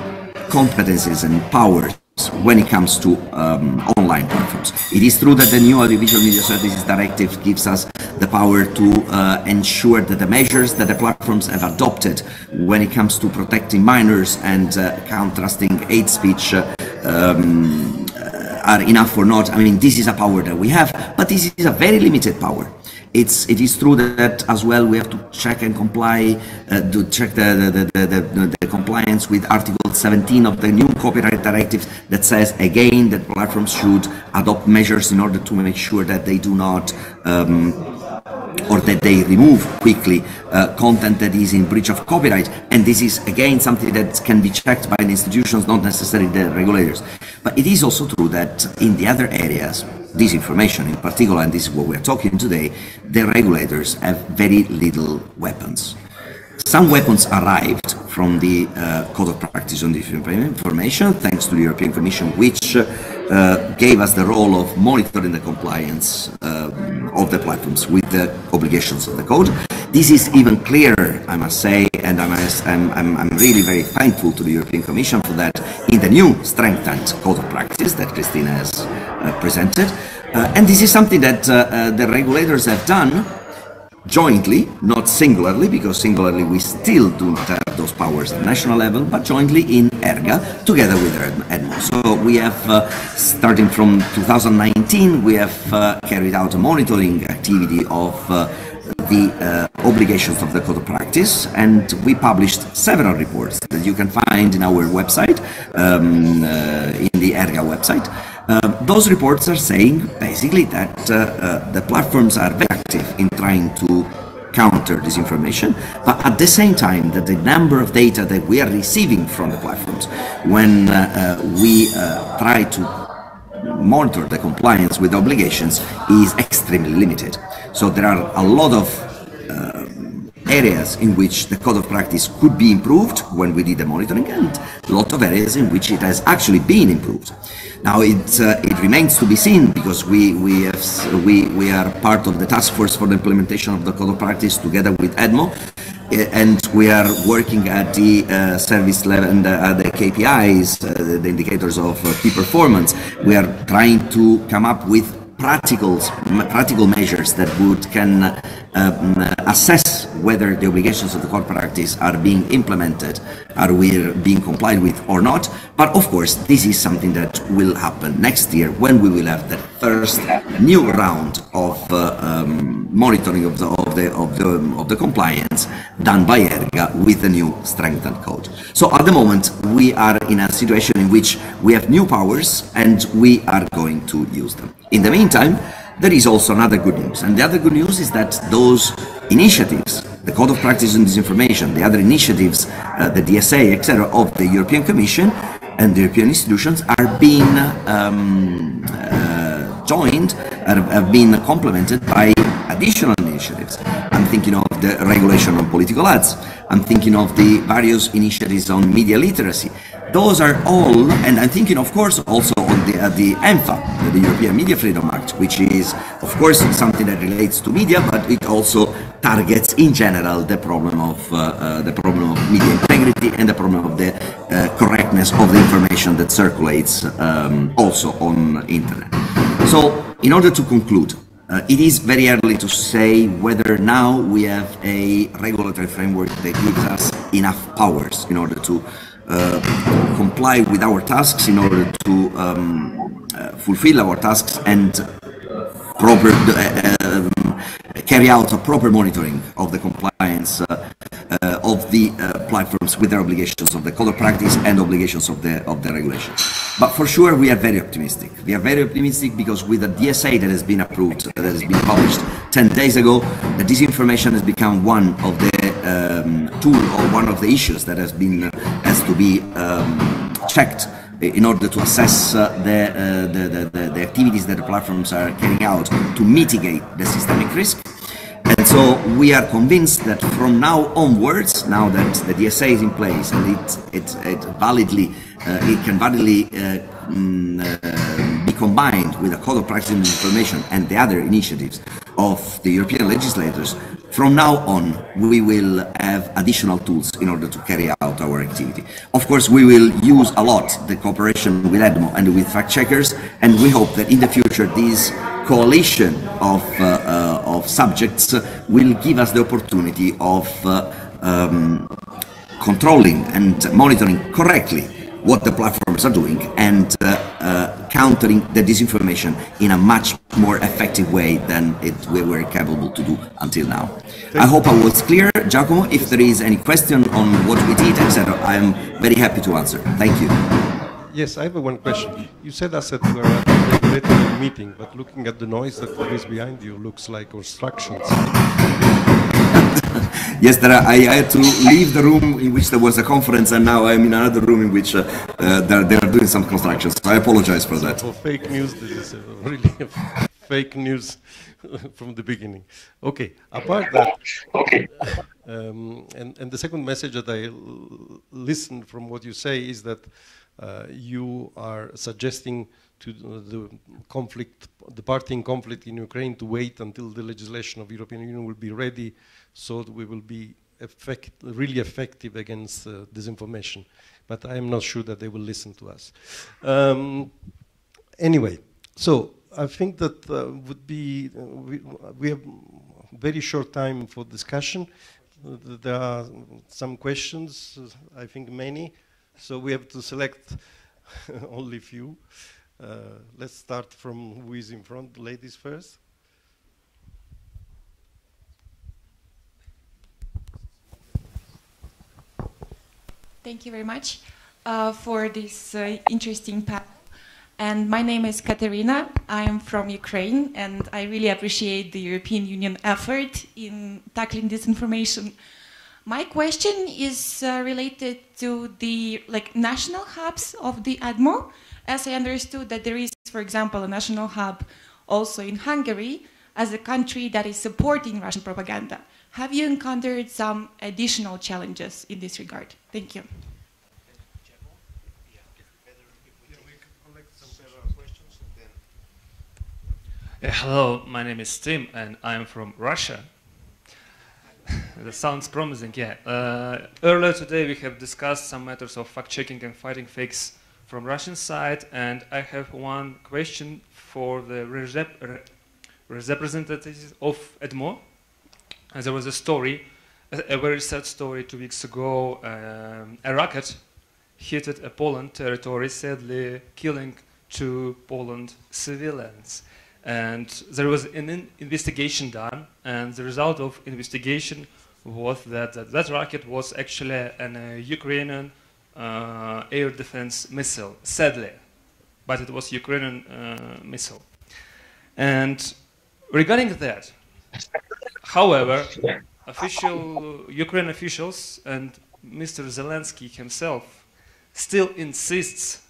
competences and powers when it comes to um, online platforms. It is true that the new Audiovisual Media Services Directive gives us the power to uh, ensure that the measures that the platforms have adopted when it comes to protecting minors and uh, contrasting hate speech uh, um, are enough or not. I mean, this is a power that we have, but this is a very limited power it's it is true that as well we have to check and comply uh, to check the the, the, the, the, compliance with article 17 of the new copyright directive that says again that platforms should adopt measures in order to make sure that they do not um, or that they remove quickly uh, content that is in breach of copyright. And this is again something that can be checked by the institutions, not necessarily the regulators. But it is also true that in the other areas, disinformation in particular, and this is what we're talking today, the regulators have very little weapons. Some weapons arrived from the uh, Code of Practice on Disinformation, thanks to the European Commission, which uh, gave us the role of monitoring the compliance um, of the platforms with the obligations of the code. This is even clearer, I must say, and I'm, I'm, I'm really very thankful to the European Commission for that in the new strengthened Code of Practice that Krisztina has uh, presented. Uh, and this is something that uh, uh, the regulators have done jointly, not singularly, because singularly we still do not have those powers at national level, but jointly in ERGA, together with EDMO. So we have, uh, starting from 2019, we have uh, carried out a monitoring activity of uh, the uh, obligations of the code of practice and we published several reports that you can find in our website um, uh, in the ERGA website uh, those reports are saying basically that uh, uh, the platforms are very active in trying to counter disinformation, but at the same time that the number of data that we are receiving from the platforms when uh, uh, we try to monitor the compliance with obligations is extremely limited. So there are a lot of areas in which the code of practice could be improved when we did the monitoring and a lot of areas in which it has actually been improved. Now it uh, it remains to be seen because we we have we we are part of the task force for the implementation of the code of practice together with EDMO, eh, and we are working at the uh, service level and uh, the KPIs, uh, the indicators of uh, key performance. We are trying to come up with practical practical measures that would can um, assess whether the obligations of the core practice are being implemented, are we being complied with or not. But of course, this is something that will happen next year when we will have the first new round of uh, um, monitoring of the, of the of the of the compliance done by ERGA with the new strengthened code. So at the moment, we are in a situation in which we have new powers and we are going to use them. In the meantime, there is also another good news. And the other good news is that those initiatives, the Code of Practice on Disinformation, the other initiatives, uh, the DSA, etc., of the European Commission and the European institutions are being um, uh, joined, have been complemented by additional initiatives. I'm thinking of the regulation on political ads. I'm thinking of the various initiatives on media literacy. Those are all, and I'm thinking, of course, also on the, uh, the EMFA, the European Media Freedom Act, which is, of course, something that relates to media, but it also targets, in general, the problem of uh, uh, the problem of media integrity and the problem of the uh, correctness of the information that circulates um, also on internet. So, in order to conclude, uh, it is very early to say whether now we have a regulatory framework that gives us enough powers in order to comply with our tasks, in order to um, uh, fulfill our tasks and proper uh, um, carry out a proper monitoring of the compliance uh, uh, of the uh, platforms with their obligations of the code of practice and obligations of the of the regulation. But for sure, we are very optimistic. We are very optimistic because with the DSA that has been approved, that has been published 10 days ago, disinformation has become one of the um, tool or one of the issues that has been has to be um, checked in order to assess uh, the, uh, the, the, the, activities that the platforms are carrying out to mitigate the systemic risk. And so we are convinced that from now onwards, now that the DSA is in place and it, it, it validly, uh, it can validly mm, be combined with the Code of Practice on Disinformation and the other initiatives of the European legislators, from now on, we will have additional tools in order to carry out our activity. Of course, we will use a lot the cooperation with EDMO and with fact checkers, and we hope that in the future this coalition of, uh, uh, of subjects will give us the opportunity of uh, um, controlling and monitoring correctly what the platforms are doing and uh, uh, countering the disinformation in a much more effective way than it, we were capable to do until now. I hope I was clear, Giacomo. If there is any question on what we did, etc., I am very happy to answer. Thank you. Yes, I have one question. You said us that you are at a regulatory meeting, but looking at the noise that there is behind you, looks like constructions. yes, there are, I, I, had to leave the room in which there was a conference, and now I'm in another room in which uh, uh, they are doing some constructions. So I apologize for that. For fake news, this is really fake news from the beginning. Okay, apart that, okay. Um, and, and the second message that I listened from what you say is that uh, you are suggesting to the conflict, the party in conflict in Ukraine to wait until the legislation of European Union will be ready so that we will be effect, really effective against uh, disinformation. But I am not sure that they will listen to us. Um, anyway, so I think that uh, would be, uh, we, we, have very short time for discussion. There are some questions, I think many, so we have to select only few. Uh, let's start from who is in front, ladies first. Thank you very much uh, for this uh, interesting panel. And my name is Katerina. I am from Ukraine, and I really appreciate the European Union effort in tackling disinformation. My question is uh, related to the like national hubs of the EDMO. As I understood that there is, for example, a national hub also in Hungary as a country that is supporting Russian propaganda. Have you encountered some additional challenges in this regard? Thank you. Hello, my name is Tim and I'm from Russia. that sounds promising, yeah. Uh, earlier today we have discussed some matters of fact-checking and fighting fakes from Russian side and I have one question for the representatives of EDMO and there was a story, a, a very sad story two weeks ago. Um, a rocket hit a Poland territory, sadly killing two Poland civilians. And there was an in investigation done, and the result of investigation was that that, that rocket was actually an uh, Ukrainian uh, air defense missile, sadly, but it was Ukrainian uh, missile. And regarding that, However, official Ukraine officials and Mr. Zelensky himself still insists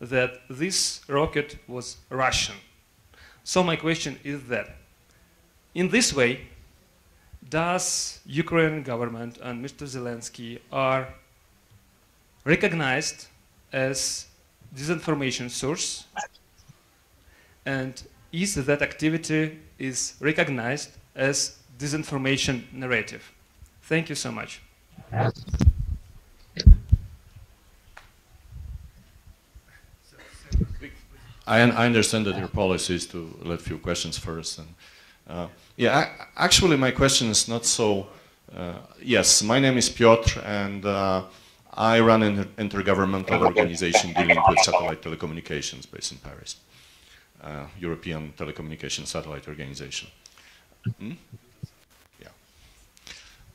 that this rocket was Russian. So my question is that, in this way, does Ukraine government and Mr. Zelensky are recognized as disinformation source? And is that activity is recognized as disinformation narrative? Thank you so much. I, I understand that your policy is to let few questions first. And, uh, yeah, I, actually my question is not so, uh, yes, my name is Piotr and uh, I run an intergovernmental organization dealing with satellite telecommunications based in Paris, uh, European Telecommunication Satellite Organization. Hmm? Yeah.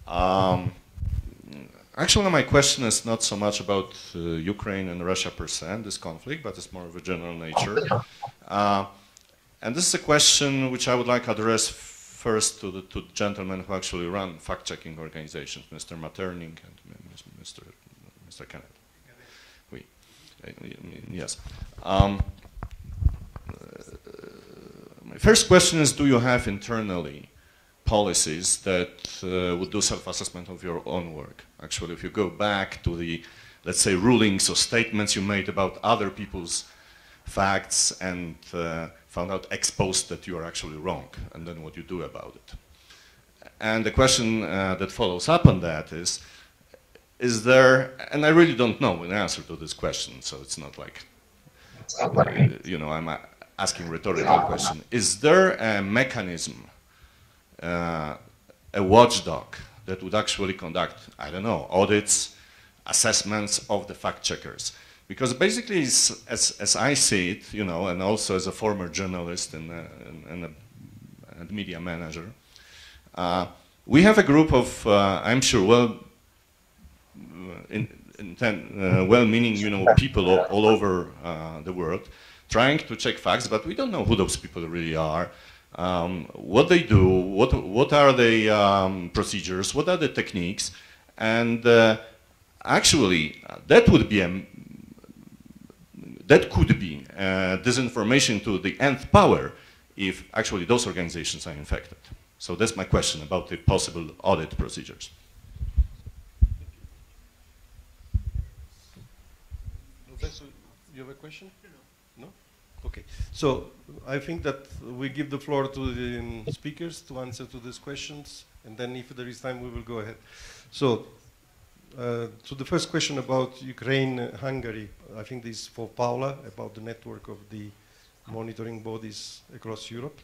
Um, Actually, my question is not so much about uh, Ukraine and Russia per se, this conflict, but it's more of a general nature. Uh, and this is a question which I would like to address first to the, gentlemen who actually run fact-checking organizations, Mr. Materning and Mr. Oui. Uh, yes. Um, uh, my first question is, do you have internally policies that uh, would do self-assessment of your own work. Actually, if you go back to the, let's say, rulings or statements you made about other people's facts and uh, found out exposed that you are actually wrong, and then what you do about it. And the question uh, that follows up on that is, is there, and I really don't know an answer to this question, so it's not like, you know, I'm asking rhetorical question. Is there a mechanism uh, a watchdog that would actually conduct, I don't know, audits, assessments of the fact checkers. Because basically, as, as I see it, you know, and also as a former journalist and, uh, and, a, and, media manager, uh, we have a group of, uh, I'm sure, well, uh, well-meaning, you know, people all, all over uh, the world, trying to check facts, but we don't know who those people really are um, what they do, what, what are the um, procedures, what are the techniques, and uh, actually that would be a, that could be uh, disinformation to the nth power if actually those organizations are infected. So that's my question about the possible audit procedures. You have a question? No? No? Okay. So I think that we give the floor to the um, speakers to answer to these questions, and then if there is time, we will go ahead. So, uh, to the first question about Ukraine, uh, Hungary, I think this is for Paola, about the network of the monitoring bodies across Europe.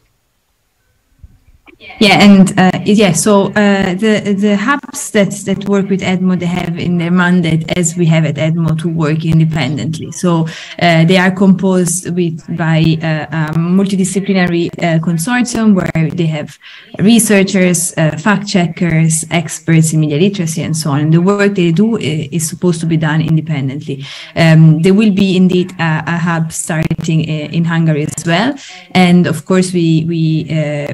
Yeah, and uh, yeah, so uh, the the hubs that that work with EDMO they have in their mandate, as we have at EDMO, to work independently. So uh, they are composed with by uh, a multidisciplinary uh, consortium where they have researchers, uh, fact checkers, experts in media literacy, and so on. And the work they do is supposed to be done independently. Um, there will be indeed a, a hub starting in Hungary as well, and of course we we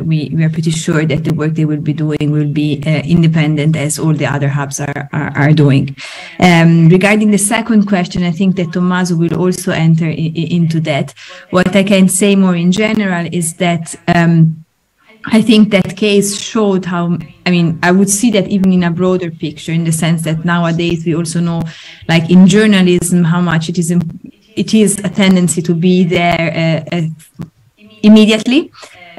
we we are pretty sure that the work they will be doing will be uh, independent as all the other hubs are, are, are doing. Um, regarding the second question, I think that Tommaso will also enter into that. What I can say more in general is that um, I think that case showed how, I mean, I would see that even in a broader picture, in the sense that nowadays we also know, like in journalism, how much it is, it is a tendency to be there uh, uh, immediately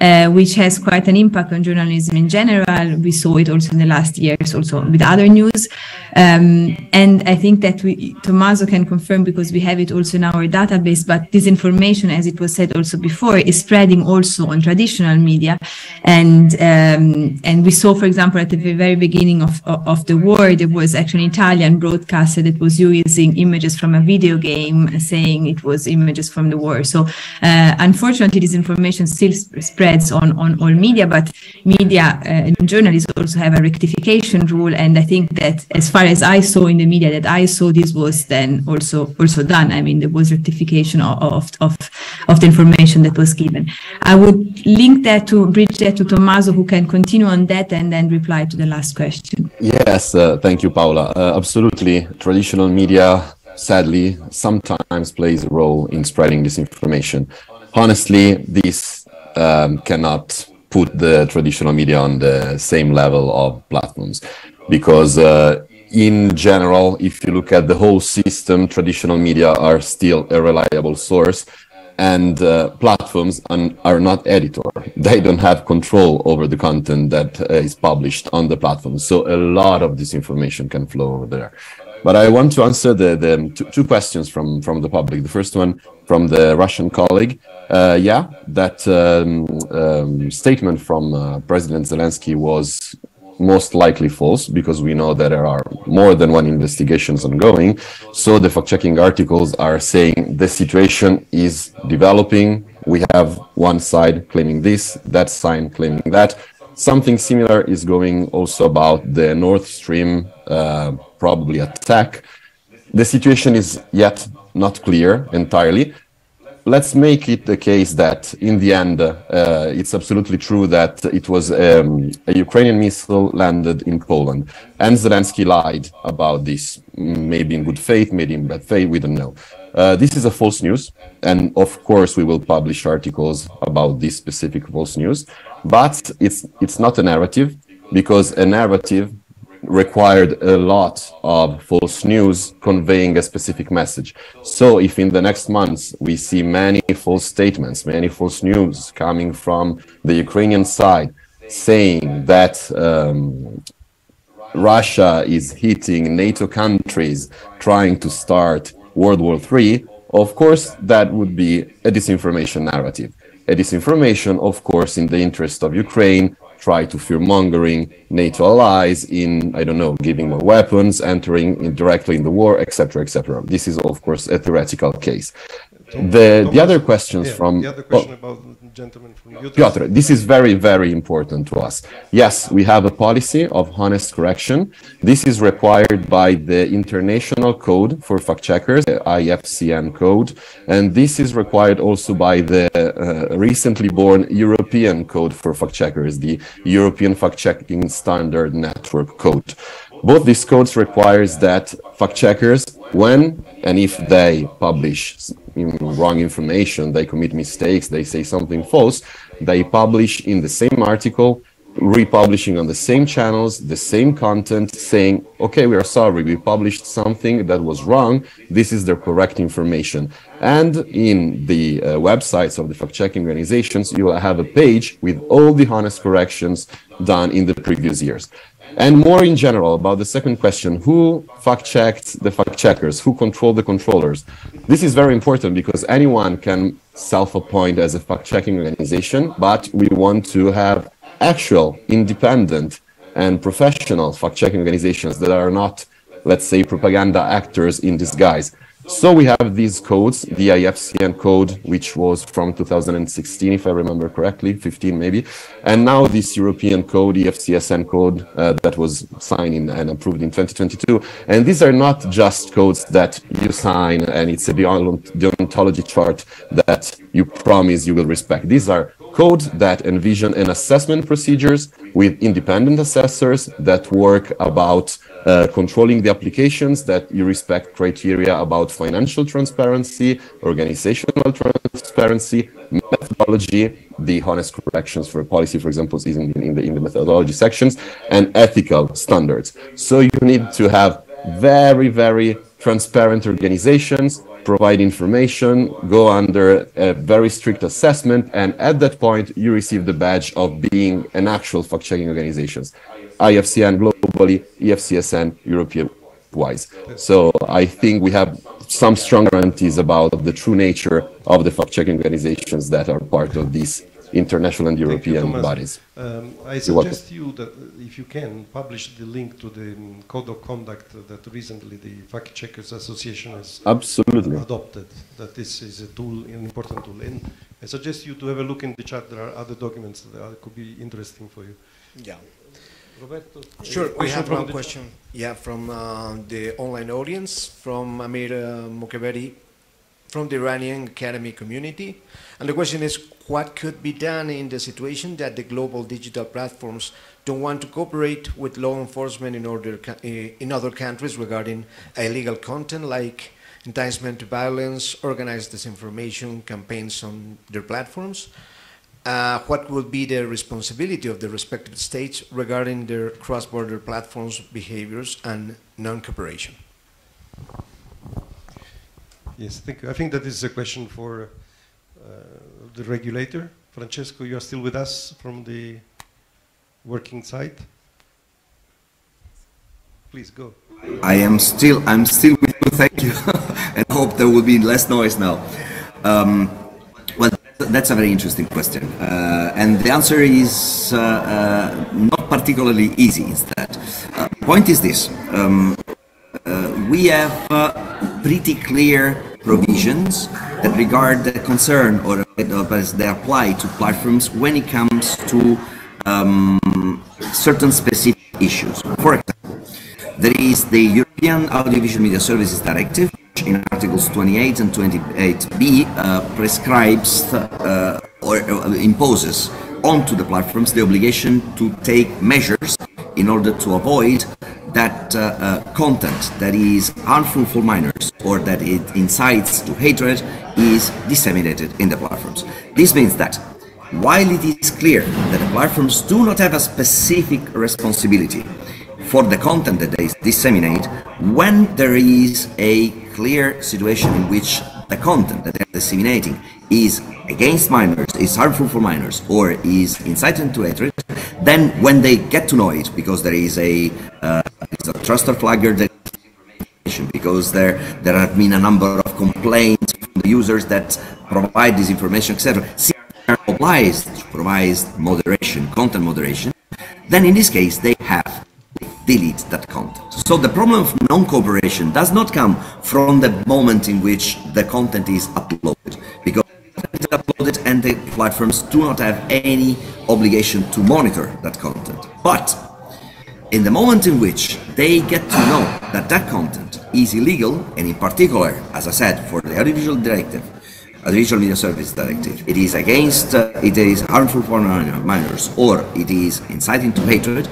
uh, which has quite an impact on journalism in general. We saw it also in the last years, also with other news. Um, and I think that we, Tommaso can confirm because we have it also in our database, but disinformation, as it was said also before, is spreading also on traditional media. And, um, and we saw, for example, at the very beginning of, of the war, there was actually an Italian broadcaster that was using images from a video game saying it was images from the war. So uh, unfortunately, disinformation still spreads on, on all media, but media uh, and journalists also have a rectification rule. And I think that as far as I saw in the media that I saw, this was then also also done. I mean, there was rectification of of of the information that was given. I would link that to bridge that to Tommaso, who can continue on that and then reply to the last question. Yes, uh, thank you, Paola. Uh, absolutely, traditional media sadly sometimes plays a role in spreading disinformation. Honestly, this um, cannot put the traditional media on the same level of platforms because uh, in general, if you look at the whole system, traditional media are still a reliable source and uh, platforms are not editor. They don't have control over the content that uh, is published on the platform. So a lot of disinformation can flow over there. But I want to answer the, the two, two questions from, from the public. The first one from the Russian colleague. Uh, yeah, that um, um, statement from uh, President Zelensky was most likely false because we know that there are more than one investigations ongoing. So the fact-checking articles are saying the situation is developing. We have one side claiming this, that side claiming that. Something similar is going also about the Nord Stream uh, probably attack. The situation is yet not clear entirely, let's make it the case that in the end, uh, it's absolutely true that it was um, a Ukrainian missile landed in Poland. And Zelensky lied about this, maybe in good faith, maybe in bad faith, we don't know. Uh, this is a false news. And of course, we will publish articles about this specific false news. But it's, it's not a narrative because a narrative required a lot of false news conveying a specific message. So if in the next months we see many false statements, many false news coming from the Ukrainian side saying that um, Russia is hitting NATO countries trying to start World War III, of course, that would be a disinformation narrative. A disinformation, of course, in the interest of Ukraine, try to fear mongering NATO allies in, I don't know, giving more weapons, entering in directly in the war, etc., etc. This is, of course, a theoretical case. The, the other questions Yeah, from the other question about gentleman from Utah. Piotr, this is very, very important to us. Yes, we have a policy of honest correction. This is required by the International Code for Fact Checkers, the IFCN code, and this is required also by the uh, recently born European Code for Fact Checkers, the European Fact Checking Standard Network Code. Both these codes requires that fact checkers, when and if they publish wrong information, they commit mistakes, they say something false, they publish in the same article, republishing on the same channels, the same content, saying, okay, we are sorry, we published something that was wrong. This is the correct information. And in the uh, websites of the fact checking organizations, you will have a page with all the honest corrections done in the previous years. And more in general about the second question, who fact checked the fact checkers? Who control the controllers? This is very important because anyone can self appoint as a fact checking organization, but we want to have actual, independent, and professional fact checking organizations that are not, let's say, propaganda actors in disguise. So we have these codes, the IFCN code, which was from 2016, if I remember correctly, 15 maybe, and now this European code, EFCSN code, uh, that was signed in, and approved in 2022. And these are not just codes that you sign and it's a deont- deontology chart that you promise you will respect. These are codes that envision an assessment procedures with independent assessors that work about uh, controlling the applications, that you respect criteria about financial transparency, organizational transparency, methodology, the honest corrections for policy, for example, is in, in, the, in the methodology sections, and ethical standards. So you need to have very, very transparent organizations, provide information, go under a very strict assessment, and at that point, you receive the badge of being an actual fact-checking organizations. IFCN globally, EFCSN European wise. So I think we have some strong guarantees about the true nature of the fact-checking organizations that are part of these international and European Thomas. bodies. Um, I suggest you that uh, if you can publish the link to the um, code of conduct that recently the Fact Checkers Association has Absolutely. adopted. That this is a tool, an important tool. And I suggest you to have a look in the chat. There are other documents that could be interesting for you. Yeah. Roberto, Sure, we have one question. Yeah, from uh, the online audience, from Amir uh, Mokeberi, from the Iranian Academy community. And the question is, what could be done in the situation that the global digital platforms don't want to cooperate with law enforcement in order eh, in other countries regarding illegal content like enticement to violence, organized disinformation campaigns on their platforms? Uh, what would be the responsibility of the respective states regarding their cross-border platforms, behaviors, and non-cooperation? Yes, thank you. I think that is a question for uh, the regulator. Francesco, you are still with us from the working site? Please go. I am still, I'm still with you, thank you, and hope there will be less noise now. Um, well, that's a very interesting question, uh, and the answer is uh, uh, not particularly easy. Instead, uh, point is this: um, uh, we have uh, pretty clear provisions that regard the concern or as they apply to platforms when it comes to um, certain specific issues. For example, there is the European Audiovisual Media Services Directive, in Articles 28 and 28b uh, prescribes uh, or uh, imposes onto the platforms the obligation to take measures in order to avoid that uh, uh, content that is harmful for minors or that it incites to hatred is disseminated in the platforms. This means that while it is clear that the platforms do not have a specific responsibility for the content that they disseminate, when there is a clear situation in which the content that they're disseminating is against minors, is harmful for minors, or is inciting to hatred, then when they get to know it, because there is a, uh, a trusted flagger that because there there have been a number of complaints from the users that provide this information, etc. Are obliged to provide moderation, content moderation. Then in this case, they have delete that content. So the problem of non-cooperation does not come from the moment in which the content is uploaded, because it's uploaded and the platforms do not have any obligation to monitor that content. But in the moment in which they get to know that that content is illegal, and in particular, as I said, for the audiovisual directive, audiovisual media service directive, it is against, uh, it is harmful for minors, or it is inciting to hatred,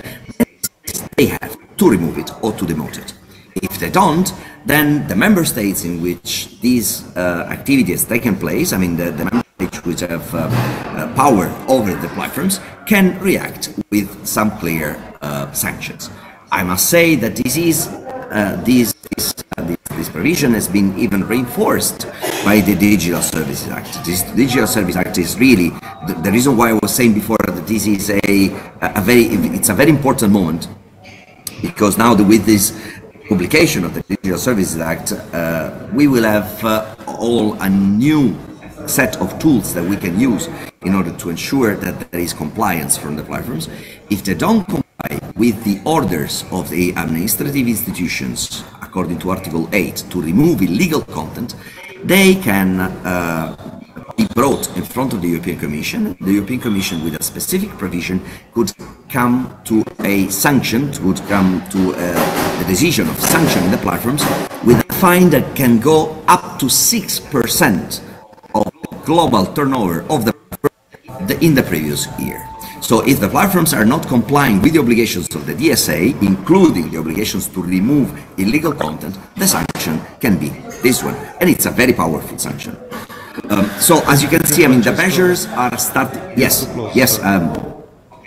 they have to remove it or to demote it. If they don't, then the member states in which these uh, activities taken place, I mean the, the member states which have uh, uh, power over the platforms, can react with some clear uh, sanctions. I must say that this is uh, this, uh, this, this provision has been even reinforced by the Digital Services Act. This Digital Services Act is really the, the reason why I was saying before that this is a, a very it's a very important moment because now the, with this publication of the Digital Services Act, uh, we will have uh, all a new set of tools that we can use in order to ensure that there is compliance from the platforms. If they don't comply with the orders of the administrative institutions, according to Article 8, to remove illegal content, they can uh, be brought in front of the European Commission. The European Commission, with a specific provision, could come to a sanction, could come to uh, the decision of sanctioning the platforms with a fine that can go up to 6% of global turnover of the in the previous year. So if the platforms are not complying with the obligations of the DSA, including the obligations to remove illegal content, the sanction can be this one. And it's a very powerful sanction. Um, so as you can see, I mean, the measures are starting. Yes, yes. Um,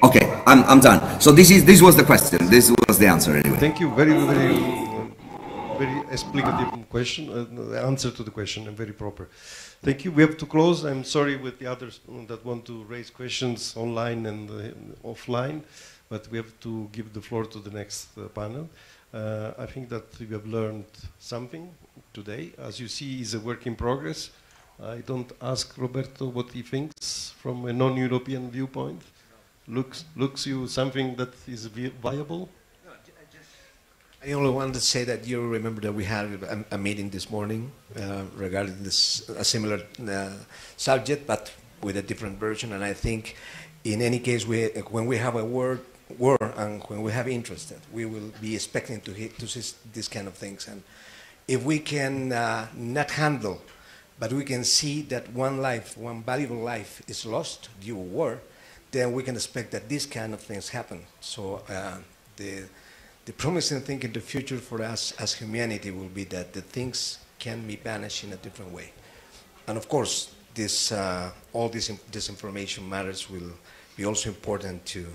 okay, I'm, I'm done. So this is this was the question. This was the answer anyway. Thank you. Very, very, very explicative question. Uh, the answer to the question and very proper. Thank you. We have to close. I'm sorry with the others that want to raise questions online and uh, offline, but we have to give the floor to the next uh, panel. Uh, I think that we have learned something today. As you see, is a work in progress. I don't ask Roberto what he thinks from a non-European viewpoint. Looks looks you something that is vi viable? I only wanted to say that you remember that we had a, a meeting this morning uh, regarding this a similar uh, subject, but with a different version. And I think, in any case, we, when we have a word war and when we have interested, we will be expecting to hit to see these kind of things. And if we can uh, not handle, but we can see that one life, one valuable life, is lost due to war, then we can expect that these kind of things happen. So uh, the the promising thing in the future for us as humanity will be that the things can be managed in a different way. And of course, this uh, all this disinformation matters will be also important to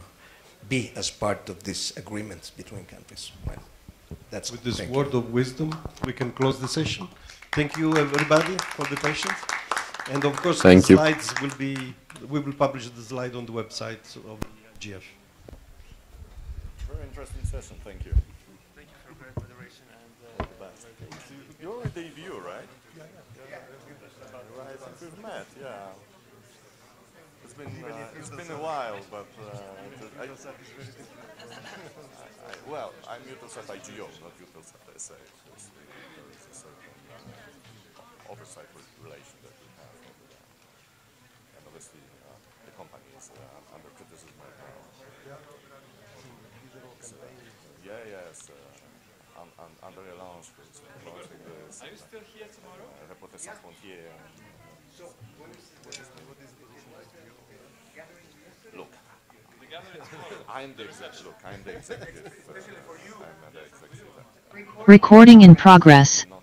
be as part of these agreements between countries. Well, that's With this word of wisdom, we can close the session. Thank you, everybody, for the patience. And of course, Thank the you. slides will be, we will publish the slide on the website of GF. Very interesting session, thank you. Thank you for great moderation and all the best. You're a debut, right? Yeah, yeah. Right, I think we've met, yeah. It's been, uh, it's been a while, but uh, I, I, I, well, I'm Eutelsat IGO, not Eutelsat SA. Oversight re- relation that we have over there. And obviously, uh, the company is uh, under criticism right now. So, yeah, yes. Uh, un, un, André Lange was launching this. Are you still here tomorrow? Uh, Reporter Sans Frontières. So, when is What is the- Look, The gathering tomorrow. I'm the executive. Look, I'm the executive. uh, I'm the executive. Recording in progress. Not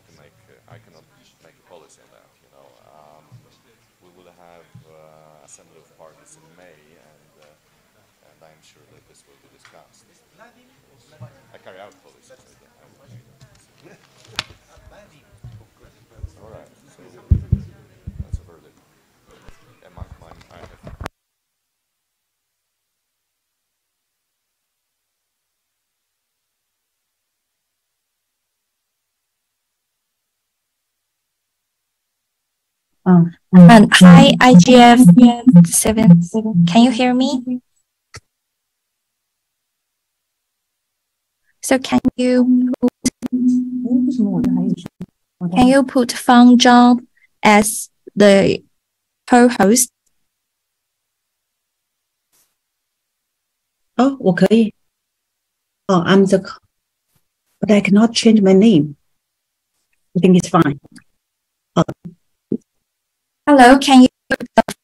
assembly of parties in May, and uh, and I'm sure that this will be discussed. I carry out don't- All right. So that's a verdict. And my, I, Um, hi, IGF seven. Can you hear me? So can you can you put Fang Zhang as the co-host? 哦，我可以。Oh, I'm the, co- but I cannot change my name. I think it's fine. Hello, can you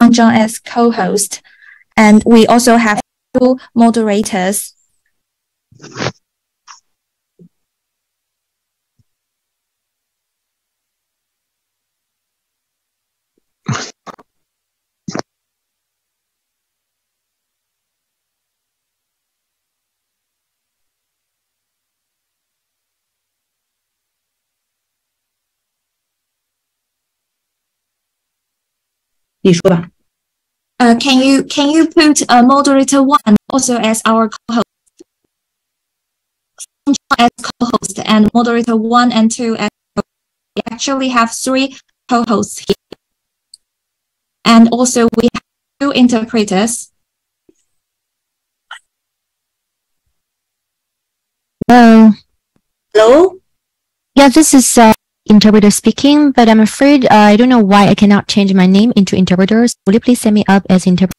Zhang as co-host? And we also have two moderators. Uh, can you can you put uh, moderator one also as our co-host? As co-host and moderator one and two as we actually have three co-hosts here. And also we have two interpreters. Hello. Hello? Yeah, this is uh, interpreter speaking, but I'm afraid uh, I don't know why I cannot change my name into interpreters. Will you please set me up as interpreter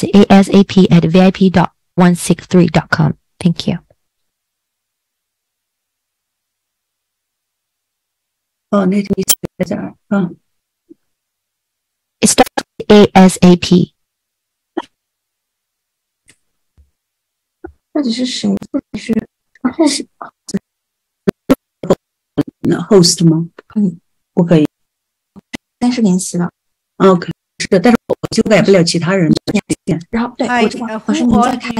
ASAP at vip.163.com? Thank you. Oh, let me see that. Oh, It starts with ASAP. 到底是谁？到底是后是那 host 吗？可以。不可以。但是联系了。啊可是但是我修改不了其他人的然后对我这道老师你看。